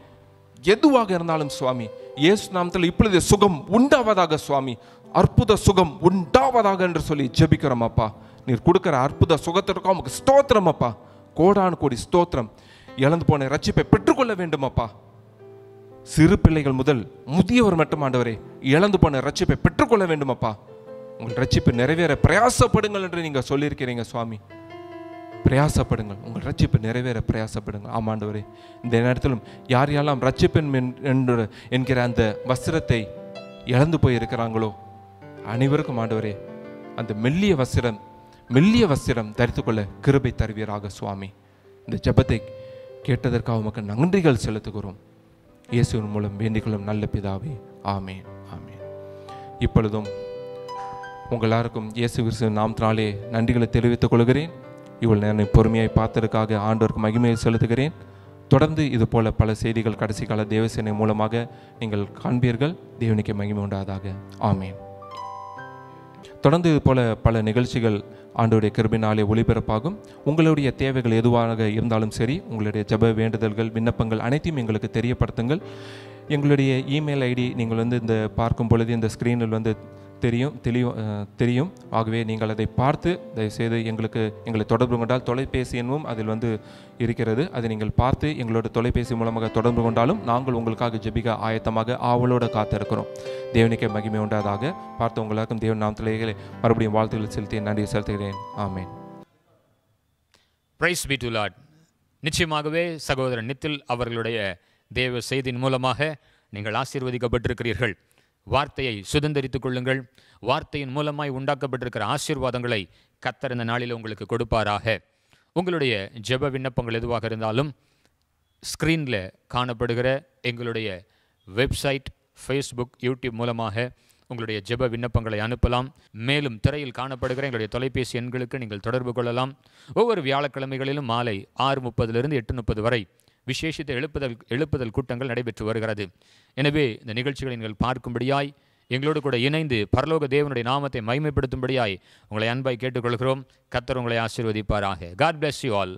எதுவாக இருந்தாலும் சுவாமி இயேசு நாமத்தில் இப்பொழுது சுகம் உண்டாவதாக சுவாமி அற்புத சுகம் உண்டாவதாக என்று சொல்லி ஜெபிக்கிறோம் அப்பா. நீர் கொடுக்குற அற்புத சுகத்திற்கும் உமக்கு ஸ்தோத்திரம் அப்பா. கோடானு கோடி ஸ்தோத்திரம். இழந்து போன ரட்சிப்பை பெற்றுக்கொள்ள வேண்டும் அப்பா. சிறு பிள்ளைகள் முதல் முதியவர் மட்டும் ஆண்டவரே இழந்து போன ரட்சிப்பை பெற்றுக்கொள்ள வேண்டும் அப்பா. உங்கள் ரட்சிப்பு நிறைவேற பிரயாசப்படுங்கள் என்று நீங்கள் சொல்லியிருக்கிறீங்க சுவாமி. பிரயாசப்படுங்கள். உங்கள் ரட்சிப்பு நிறைவேற பிரயாசப்படுங்கள். ஆமாண்டவரே இந்த நேரத்திலும் யார் யாரெல்லாம் ரட்சிப்பென் என்று என்கிற அந்த வஸ்திரத்தை இழந்து போய் இருக்கிறாங்களோ அனைவருக்கும் ஆண்டவரே அந்த மெல்லிய வஸ்திரம் மெல்லிய வஸ்திரம் தரித்துக்கொள்ள கிருபை தருவீராக சுவாமி. இந்த ஜெபத்தை கேட்டதற்காக உமக்கு நன்றிகள் செலுத்துகிறோம். இயேசுவின் மூலம் வேண்டிகளும் நல்ல பிதாவே ஆமேன் ஆமேன். இப்பொழுதும் உங்கள் எல்லாருக்கும் இயேசு கிறிஸ்து நாமத்தினாலே நன்றிகளை தெரிவித்துக் கொள்கிறேன். இவள் என்னை பொறுமையாய் பார்த்ததற்காக ஆண்டோருக்கு மகிமையை செலுத்துகிறேன். தொடர்ந்து இது போல பல செய்திகள் கடைசி கால தேவசேனை மூலமாக நீங்கள் காண்பீர்கள். தேவனுக்கு மகிமை உண்டாதாக ஆமேன். தொடர்ந்து இது போல பல நிகழ்ச்சிகள் ஆண்டோடைய கிருபினாலே ஒளிபரப்பாகும். உங்களுடைய தேவைகள் எதுவாக இருந்தாலும் சரி உங்களுடைய ஜெப வேண்டுதல்கள் விண்ணப்பங்கள் அனைத்தையும் எங்களுக்கு தெரியப்படுத்துங்கள். எங்களுடைய இமெயில் ஐடி நீங்கள் வந்து இந்த பார்க்கும் பொழுது இந்த ஸ்க்ரீனில் வந்து தெரியும் தெளிவு தெரியும். ஆகவே நீங்கள் அதை பார்த்து தயவுசெய்து எங்களுக்கு எங்களை தொடர்பு கொண்டால் தொலைபேசி எண்ணும் அதில் வந்து இருக்கிறது. அதை நீங்கள் பார்த்து எங்களோட தொலைபேசி மூலமாக தொடர்பு கொண்டாலும் நாங்கள் உங்களுக்காக ஜெபிக்க ஆயத்தமாக ஆவலோடு காத்திருக்கிறோம். தேவனுக்கே மகிமை உண்டாதாக. பார்த்து உங்களுக்கும் தேவன் நாம் தலைகளை மறுபடியும் வாழ்த்துக்களை செலுத்தி நன்றி செலுத்துகிறேன். ஆமேன். பிரைஸ் பி டு நிச்சயமாகவே சகோதரன் நித்தில் அவர்களுடைய தேவ செய்தியின் மூலமாக நீங்கள் ஆசீர்வதிக்கப்பட்டிருக்கிறீர்கள். வார்த்தையை சுதந்திரித்துக் கொள்ளுங்கள். வார்த்தையின் மூலமாய் உண்டாக்கப்பட்டிருக்கிற ஆசீர்வாதங்களை கத்தர் இந்த நாளில் உங்களுக்கு கொடுப்பாராக. உங்களுடைய ஜெப விண்ணப்பங்கள் எதுவாக இருந்தாலும் ஸ்க்ரீனில் காணப்படுகிற எங்களுடைய வெப்சைட் ஃபேஸ்புக் யூடியூப் மூலமாக உங்களுடைய ஜெப விண்ணப்பங்களை அனுப்பலாம். மேலும் திரையில் காணப்படுகிற எங்களுடைய தொலைபேசி எண்களுக்கு நீங்கள் தொடர்பு கொள்ளலாம். ஒவ்வொரு வியாழக்கிழமைகளிலும் மாலை ஆறு முப்பதிலிருந்து எட்டு முப்பது வரை விசேஷித்த எழுப்புதல் எழுப்புதல் கூட்டங்கள் நடைபெற்று வருகிறது. எனவே இந்த நிகழ்ச்சிகளை நீங்கள் பார்க்கும்படியாய் எங்களோடு கூட இணைந்து பரலோக தேவனுடைய நாமத்தை மகிமைப்படுத்தும்படியாய் உங்களை அன்பாய் கேட்டுக்கொள்கிறோம். கத்தர் உங்களை ஆசீர்வதிப்பாராக. God bless you all